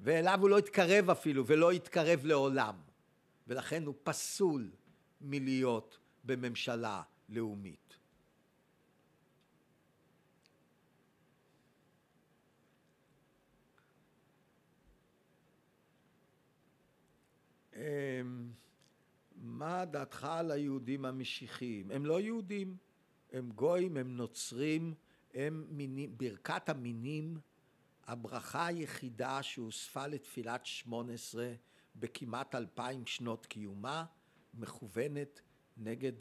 Speaker 1: ואליו הוא לא התקרב אפילו, ולא יתקרב לעולם. ולכן הוא פסול מלהיות בממשלה לאומית. אמ, מה דעתך על היהודים המשיחיים? הם לא יהודים, הם גויים, הם נוצרים, הם מינים, ברכת המינים, הברכה היחידה שהוספה לתפילת שמונה עשרה בכמעט אלפיים שנות קיומה, מכוונת נגד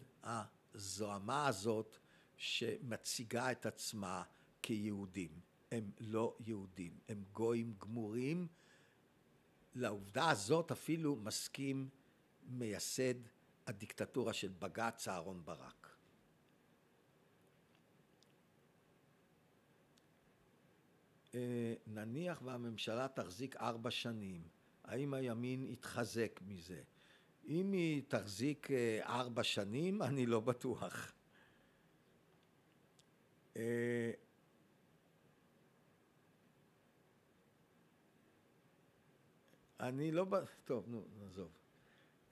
Speaker 1: הזוהמה הזאת שמציגה את עצמה כיהודים. הם לא יהודים, הם גויים גמורים. לעובדה הזאת אפילו מסכים מייסד הדיקטטורה של בג"ץ אהרן ברק. אה, נניח והממשלה תחזיק ארבע שנים, האם הימין יתחזק מזה? אם היא תחזיק אה, ארבע שנים, אני לא בטוח. אה, אני לא... טוב, נו, נעזוב.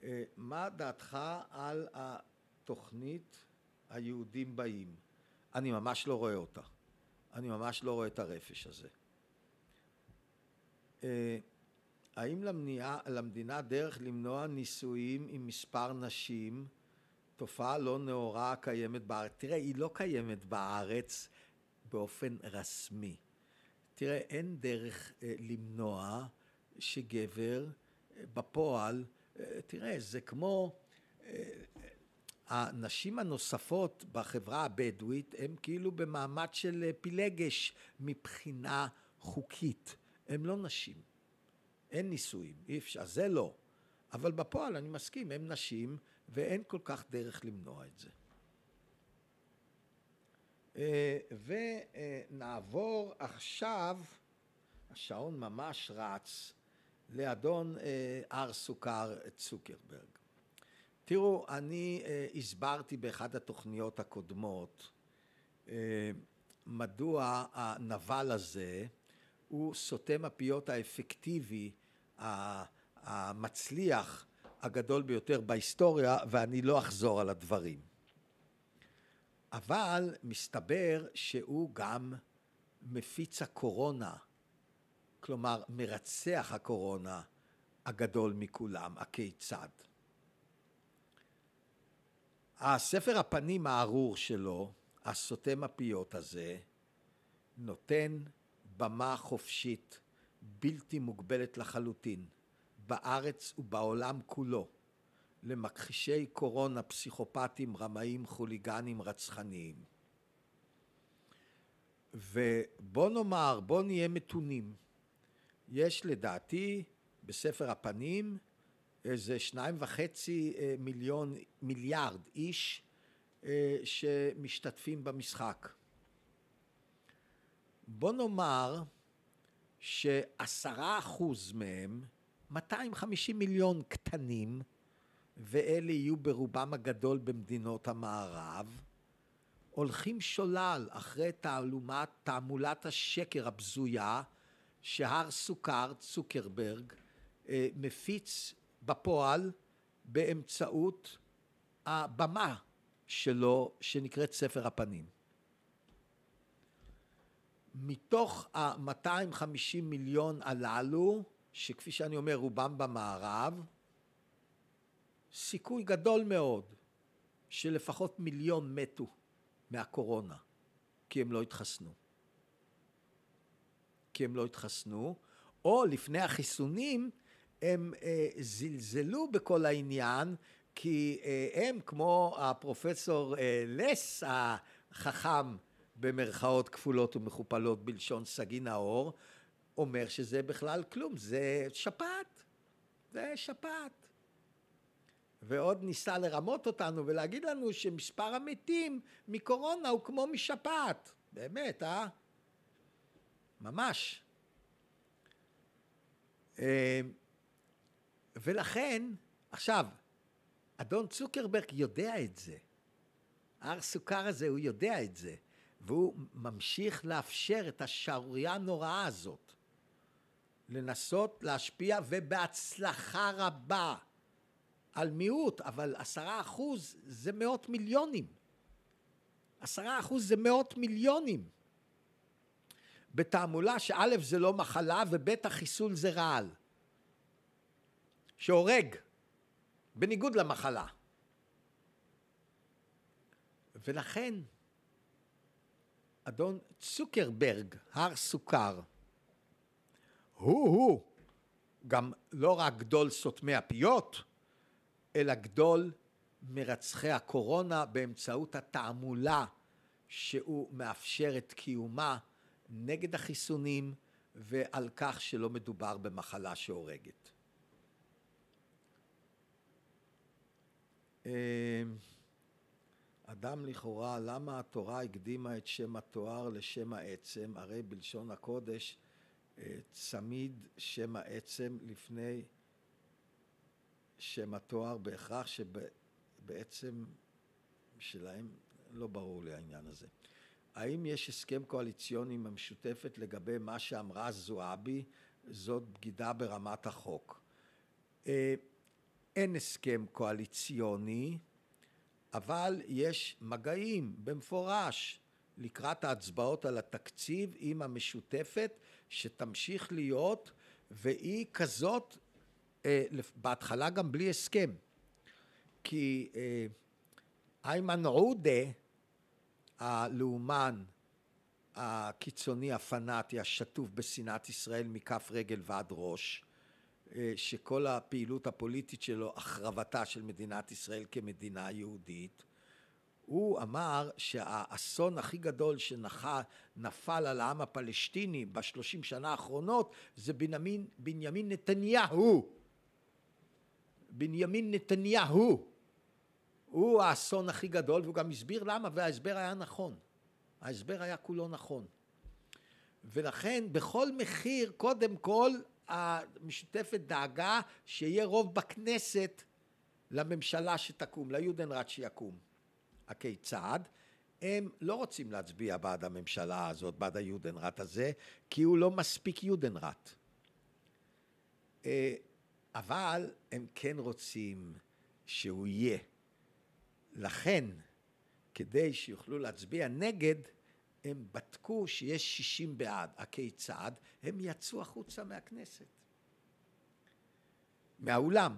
Speaker 1: אה, מה דעתך על התוכנית היהודים באים? אני ממש לא רואה אותה. אני ממש לא רואה את הרפש הזה. אה, האם למניעה, למדינה דרך למנוע נישואים עם מספר נשים, תופעה לא נאורה קיימת בארץ? תראה, היא לא קיימת בארץ באופן רסמי. תראה, אין דרך אה, למנוע שגבר בפועל תראה, זה כמו אה, הנשים הנוספות בחברה הבדואית הן כאילו במעמד של פילגש מבחינה חוקית. הן לא נשים. אין נישואים, אי אפשר, זה לא. אבל בפועל אני מסכים, הן נשים ואין כל כך דרך למנוע את זה. אה, ונעבור עכשיו, השעון ממש רץ, לאדון אה, הר סוכר צוקרברג. תראו, אני אה, הסברתי באחד התוכניות הקודמות מדוע הנבל הזה הוא סותם הפיות האפקטיבי, המצליח הגדול ביותר בהיסטוריה, ואני לא אחזור על הדברים. אבל מסתבר שהוא גם מפיץ הקורונה כלומר מרצח הקורונה הגדול מכולם, הכיצד? הספר הפנים הארור שלו, הסותם הפיות הזה, נותן במה חופשית, בלתי מוגבלת לחלוטין, בארץ ובעולם כולו, למכחישי קורונה, פסיכופטים, רמאים, חוליגנים, רצחניים. ובוא נאמר, בוא נהיה מתונים. יש לדעתי בספר הפנים איזה שניים וחצי אה, מיליון, מיליארד איש אה, שמשתתפים במשחק. בוא נאמר שעשרה אחוז מהם, 250 מיליון קטנים, ואלה יהיו ברובם הגדול במדינות המערב, הולכים שולל אחרי תעלומת, תעמולת השקר הבזויה שהר סוכר, צוקרברג, אה, מפיץ בפועל באמצעות הבמה שלו שנקראת ספר הפנים. מתוך ה-250 מיליון הללו, שכפי שאני אומר רובם במערב, סיכוי גדול מאוד שלפחות מיליון מתו מהקורונה, כי הם לא התחסנו. כי הם לא התחסנו, או לפני החיסונים הם אה, זלזלו בכל העניין, כי אה, הם, כמו הפרופסור אה, לס החכם, במרכאות כפולות ומכופלות בלשון סגי נאור, אומר שזה בכלל כלום, זה שפעת, זה שפעת. ועוד ניסה לרמות אותנו ולהגיד לנו שמספר המתים מקורונה הוא כמו משפעת. באמת, אה? ממש. אה, ולכן, עכשיו, אדון צוקרברג יודע את זה. הר סוכר הזה, הוא יודע את זה. והוא ממשיך לאפשר את השערורייה הנוראה הזאת. לנסות להשפיע, ובהצלחה רבה. על מיעוט, אבל עשרה אחוז זה מאות מיליונים. עשרה אחוז זה מאות מיליונים. בתעמולה שא' זה לא מחלה וב' החיסול זה רעל. שהורג, בניגוד למחלה. ולכן, אדון צוקרברג, הר סוכר, הוא-הוא גם לא רק גדול סותמי הפיות, אלא גדול מרצחי הקורונה באמצעות התעמולה שהוא מאפשר את קיומה נגד החיסונים ועל כך שלא מדובר במחלה שהורגת. אדם לכאורה, למה התורה הקדימה את שם התואר לשם העצם? הרי בלשון הקודש אה, צמיד שם העצם לפני שם התואר בהכרח שבעצם שלהם לא ברור לי העניין הזה. האם יש הסכם קואליציוני עם המשותפת לגבי מה שאמרה זועבי, זאת בגידה ברמת החוק. אה, אין הסכם קואליציוני, אבל יש מגעים במפורש לקראת ההצבעות על התקציב עם המשותפת שתמשיך להיות והיא כזאת אה, בהתחלה גם בלי הסכם. כי אה, איימן עודה, הלאומן הקיצוני הפנאטי השטוף בשנאת ישראל מכף רגל ועד ראש, שכל הפעילות הפוליטית שלו החרבתה של מדינת ישראל כמדינה יהודית, הוא אמר שהאסון הכי גדול שנפל על העם הפלסטיני בשלושים שנה האחרונות זה בנימין, בנימין נתניהו. בנימין נתניהו. הוא האסון הכי גדול והוא גם הסביר למה וההסבר היה נכון. ההסבר היה כולו נכון. ולכן בכל מחיר קודם כל המשותפת דאגה שיהיה רוב בכנסת לממשלה שתקום, ליודנראט שיקום. הכיצד? הם לא רוצים להצביע בעד הממשלה הזאת, בעד היודנראט הזה, כי הוא לא מספיק יודנראט. אה, אבל הם כן רוצים שהוא יהיה. לכן, כדי שיוכלו להצביע נגד, הם בדקו שיש 60 בעד. הכיצד? הם יצאו החוצה מהכנסת, מהאולם.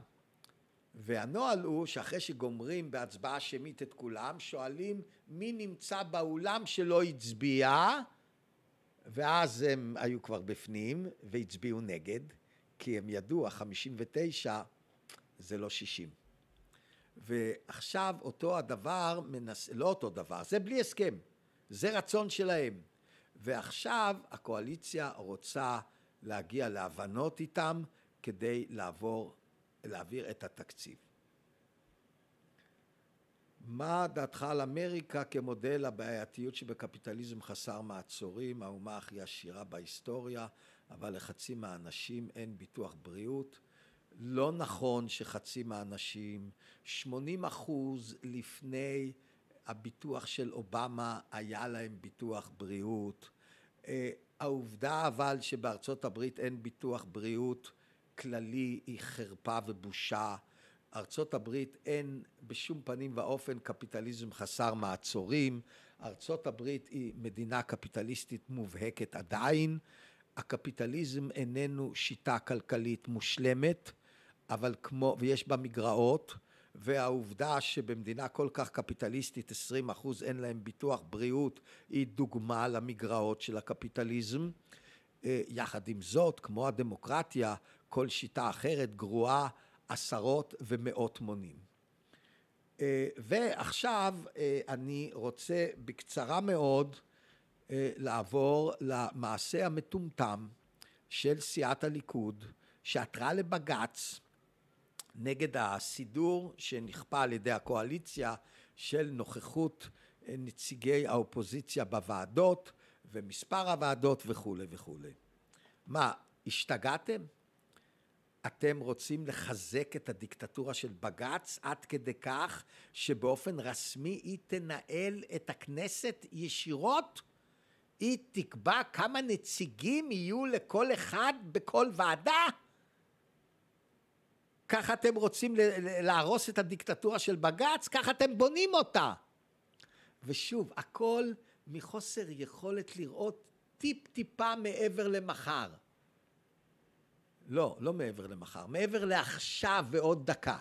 Speaker 1: והנוהל הוא שאחרי שגומרים בהצבעה שמית את כולם, שואלים מי נמצא באולם שלא הצביע, ואז הם היו כבר בפנים והצביעו נגד, כי הם ידעו, החמישים ותשע זה לא שישים. ועכשיו אותו הדבר, מנס... לא אותו דבר, זה בלי הסכם, זה רצון שלהם. ועכשיו הקואליציה רוצה להגיע להבנות איתם כדי לעבור, להעביר את התקציב. מה דעתך על אמריקה כמודל הבעייתיות שבקפיטליזם חסר מעצורים, האומה הכי עשירה בהיסטוריה, אבל לחצי מהאנשים אין ביטוח בריאות? לא נכון שחצי מהאנשים, 80 אחוז לפני הביטוח של אובמה היה להם ביטוח בריאות. אה, העובדה אבל שבארצות הברית אין ביטוח בריאות כללי היא חרפה ובושה. ארצות הברית אין בשום פנים ואופן קפיטליזם חסר מעצורים. ארצות הברית היא מדינה קפיטליסטית מובהקת עדיין. הקפיטליזם איננו שיטה כלכלית מושלמת, אבל כמו, ויש בה מגרעות, והעובדה שבמדינה כל כך קפיטליסטית 20 אחוז אין להם ביטוח בריאות היא דוגמה למגרעות של הקפיטליזם. אה, יחד עם זאת, כמו הדמוקרטיה, כל שיטה אחרת גרועה עשרות ומאות מונים. אה, ועכשיו אה, אני רוצה בקצרה מאוד לעבור למעשה המטומטם של סיעת הליכוד שעתרה לבג"ץ נגד הסידור שנכפה על ידי הקואליציה של נוכחות נציגי האופוזיציה בוועדות ומספר הוועדות וכולי וכולי. מה, השתגעתם? אתם רוצים לחזק את הדיקטטורה של בג"ץ עד כדי כך שבאופן רסמי היא תנהל את הכנסת ישירות? היא תקבע כמה נציגים יהיו לכל אחד בכל ועדה? ככה אתם רוצים להרוס את הדיקטטורה של בג"ץ? ככה אתם בונים אותה. ושוב, הכל מחוסר יכולת לראות טיפ-טיפה מעבר למחר. לא, לא מעבר למחר, מעבר לעכשיו ועוד דקה.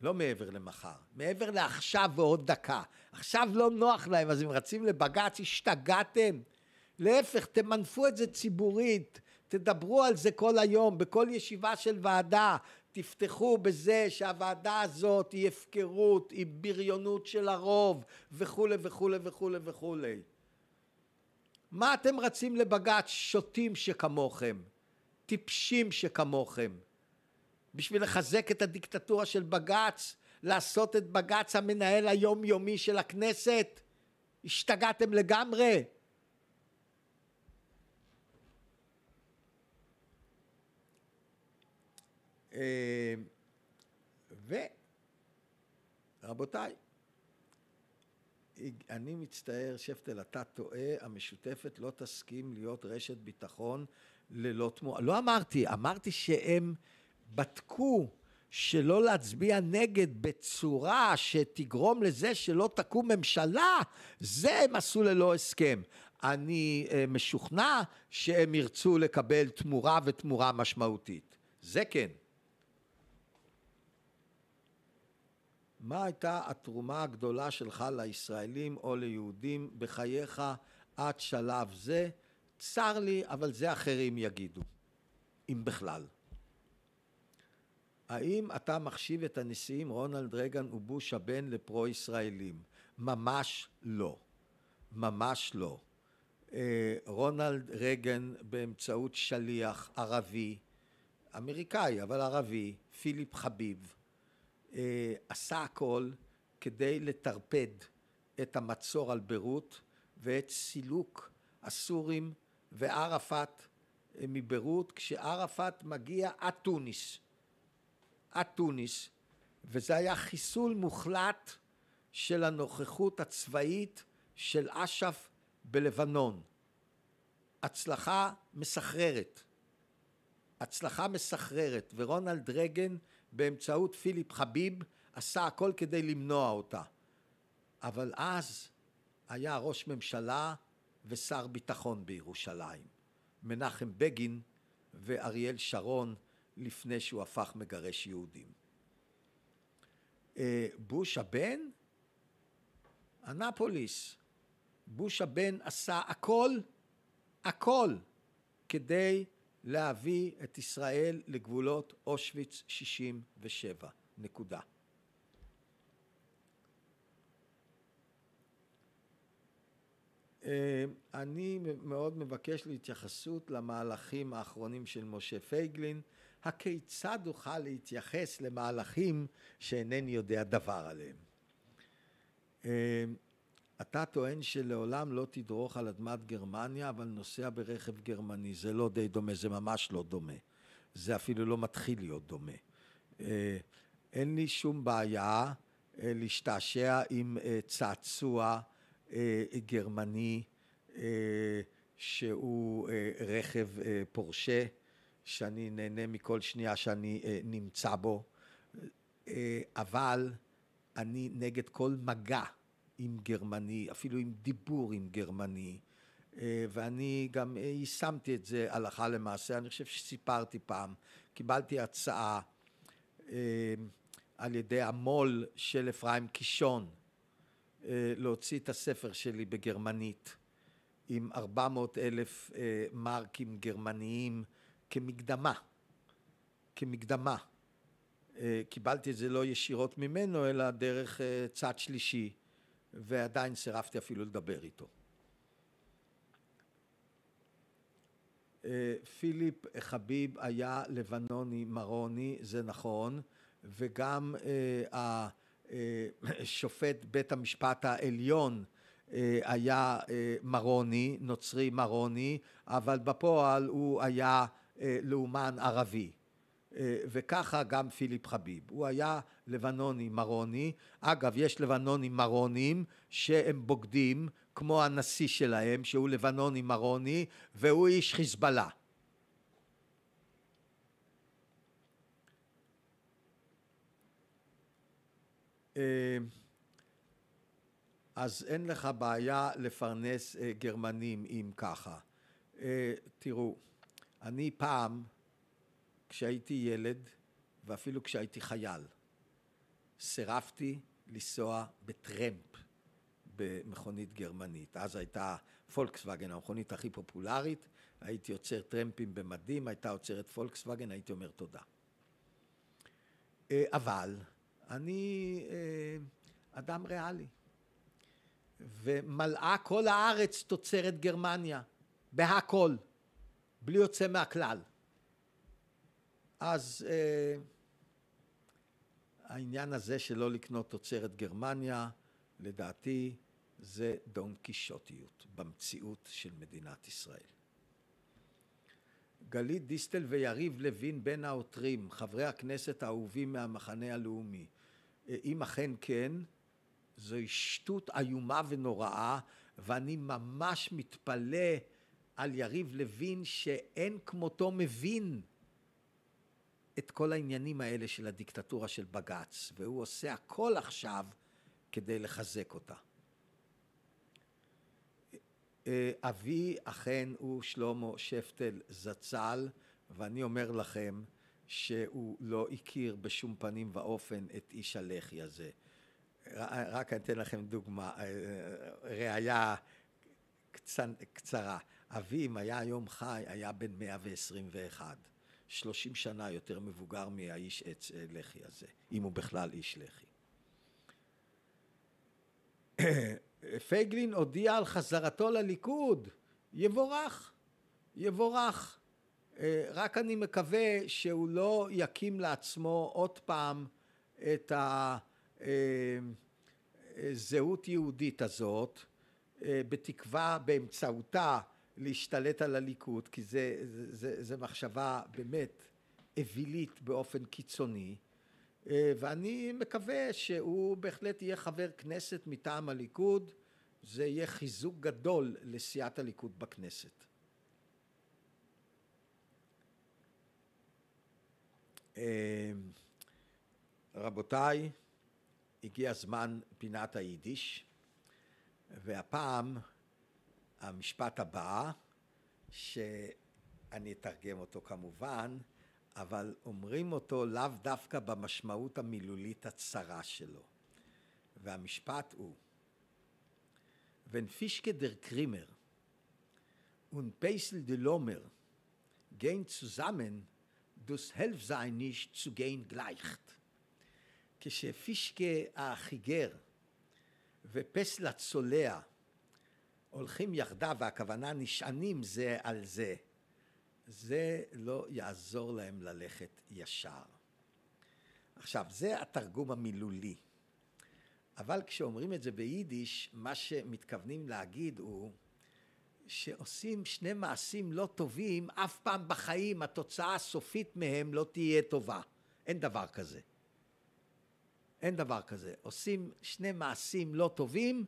Speaker 1: לא מעבר למחר, מעבר לעכשיו ועוד דקה. עכשיו לא נוח להם, אז הם רצים לבג"ץ, השתגעתם? להפך, תמנפו את זה ציבורית, תדברו על זה כל היום, בכל ישיבה של ועדה, תפתחו בזה שהוועדה הזאת היא הפקרות, היא בריונות של הרוב, וכולי וכולי וכולי וכולי. מה אתם רצים לבג"ץ שוטים שכמוכם, טיפשים שכמוכם, בשביל לחזק את הדיקטטורה של בג"ץ, לעשות את בג"ץ המנהל היומיומי של הכנסת? השתגעתם לגמרי? ורבותיי, אני מצטער, שפטל, אתה טועה, המשותפת לא תסכים להיות רשת ביטחון ללא תמורה. לא אמרתי, אמרתי שהם בדקו שלא להצביע נגד בצורה שתגרום לזה שלא תקום ממשלה, זה הם עשו ללא הסכם. אני אה, משוכנע שהם ירצו לקבל תמורה ותמורה משמעותית. זה כן. מה הייתה התרומה הגדולה שלך לישראלים או ליהודים בחייך עד שלב זה? צר לי, אבל זה אחרים יגידו, אם בכלל. האם אתה מחשיב את הנשיאים רונלד רגן ובוש הבן לפרו-ישראלים? ממש לא. ממש לא. אה, רונלד רגן באמצעות שליח ערבי, אמריקאי אבל ערבי, פיליפ חביב, אה, עשה הכל כדי לטרפד את המצור על ביירות ואת סילוק הסורים וערפאת אה, מביירות כשערפאת מגיע עד תוניס, עד תוניס וזה היה חיסול מוחלט של הנוכחות הצבאית של אש"ף בלבנון. הצלחה מסחררת. הצלחה מסחררת, ורונלד רייגן באמצעות פיליפ חביב עשה הכל כדי למנוע אותה. אבל אז היה ראש ממשלה ושר ביטחון בירושלים, מנחם בגין ואריאל שרון לפני שהוא הפך מגרש יהודים. אה, בוש הבן, אנפוליס. בוש הבן עשה הכל, הכל, כדי להביא את ישראל לגבולות אושוויץ 67. נקודה. אה, אני מאוד מבקש להתייחסות למהלכים האחרונים של משה פייגלין. הכיצד אוכל להתייחס למהלכים שאינני יודע דבר עליהם? אה, אתה טוען שלעולם לא תדרוך על אדמת גרמניה, אבל נוסע ברכב גרמני. זה לא די דומה, זה ממש לא דומה. זה אפילו לא מתחיל להיות דומה. אה, אין לי שום בעיה להשתעשע עם צעצוע אה, גרמני אה, שהוא אה, רכב פורשה, שאני נהנה מכל שנייה שאני נמצא בו, אבל אני נגד כל מגע עם גרמני, אפילו עם דיבור עם גרמני, ואני גם יישמתי את זה הלכה למעשה, אני חושב שסיפרתי פעם, קיבלתי הצעה על ידי המו"ל של אפרים קישון, אה, להוציא את הספר שלי בגרמנית עם 400 אלף אה, מרקים גרמניים כמקדמה, כמקדמה. אה, קיבלתי את זה לא ישירות ממנו אלא דרך צד שלישי ועדיין סירבתי אפילו לדבר איתו. פיליפ חביב היה לבנוני מרוני, זה נכון, וגם שופט בית המשפט העליון אה, היה אה, מרוני, נוצרי מרוני, אבל בפועל הוא היה אה, לאומן ערבי. וככה גם פיליפ חביב. הוא היה לבנוני מרוני. אגב, יש לבנוני מרונים שהם בוגדים, כמו הנשיא שלהם, שהוא לבנוני מרוני, והוא איש חיזבאללה. אה, אז אין לך בעיה לפרנס אה, גרמנים אם ככה. אה, תראו, אני פעם, כשהייתי ילד, ואפילו כשהייתי חייל, סירבתי לנסוע בטרמפ במכונית גרמנית. אז הייתה פולקסווגן, המכונית הכי פופולרית, הייתי עוצר טרמפים במדים, הייתה עוצרת פולקסווגן, הייתי אומר תודה. אבל אני אה, אדם ריאלי. ומלאה כל הארץ תוצרת גרמניה, בהכל, בלי יוצא מהכלל. אז אה, העניין הזה שלא לקנות תוצרת גרמניה, לדעתי זה דון קישוטיות במציאות של מדינת ישראל. גלית דיסטל ויריב לוין בין העותרים, חברי הכנסת האהובים מהמחנה הלאומי, אם אכן כן, זוהי שטות איומה ונוראה, ואני ממש מתפלא על יריב לוין שאין כמותו מבין את כל העניינים האלה של הדיקטטורה של בג"ץ, והוא עושה הכל עכשיו כדי לחזק אותה. אבי אכן הוא שלמה שפטל זצ"ל, ואני אומר לכם, שהוא לא הכיר בשום פנים ואופן את איש הלח"י הזה. רק אני אתן לכם דוגמה, אה, ראייה קצרה. אבי, אם היה היום חי, היה בן 121. 30 שנה יותר מבוגר מהאיש עץ אה, לח"י הזה, אם הוא בכלל איש לח"י. פייגלין הודיע על חזרתו לליכוד, יבורך, יבורך. אה, רק אני מקווה שהוא לא יקים לעצמו עוד פעם את הזהות אה, יהודית הזאת, בתקווה באמצעותה להשתלט על הליכוד, כי זה, זה, זה מחשבה באמת אווילית באופן קיצוני, ואני מקווה שהוא בהחלט יהיה חבר כנסת מטעם הליכוד, זה יהיה חיזוק גדול לסיעת הליכוד בכנסת. אמ, רבותיי, הגיע זמן פינת היידיש, והפעם המשפט הבא, שאני אתרגם אותו כמובן, אבל אומרים אותו לאו דווקא במשמעות המילולית הצרה שלו. והמשפט הוא, wenn Fischke der Krimmer und Peisel de Lommer gehen zusammen, das helf sei nicht zu gehen gleicht. כשפישקה החיגר ופסל הצולע הולכים יחדיו, והכוונה נשענים זה על זה, זה לא יעזור להם ללכת ישר. עכשיו, זה התרגום המילולי. אבל כשאומרים את זה ביידיש, מה שמתכוונים להגיד הוא שעושים שני מעשים לא טובים, אף פעם בחיים התוצאה הסופית מהם לא תהיה טובה. אין דבר כזה. אין דבר כזה. עושים שני מעשים לא טובים,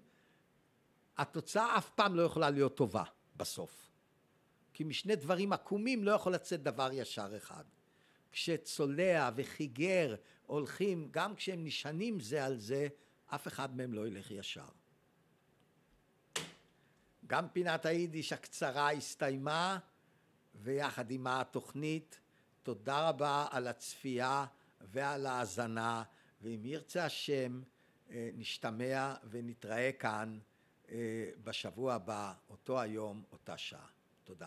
Speaker 1: התוצאה אף פעם לא יכולה להיות טובה בסוף. כי משני דברים עקומים לא יכול לצאת דבר ישר אחד. כשצולע וחיגר הולכים, גם כשהם נשענים זה על זה, אף אחד מהם לא ילך ישר. גם פינת היידיש הקצרה הסתיימה, ויחד עימה התוכנית. תודה רבה על הצפייה ועל ההאזנה, ואם ירצה השם, נשתמע ונתראה כאן בשבוע הבא, אותו היום, אותה שעה. תודה.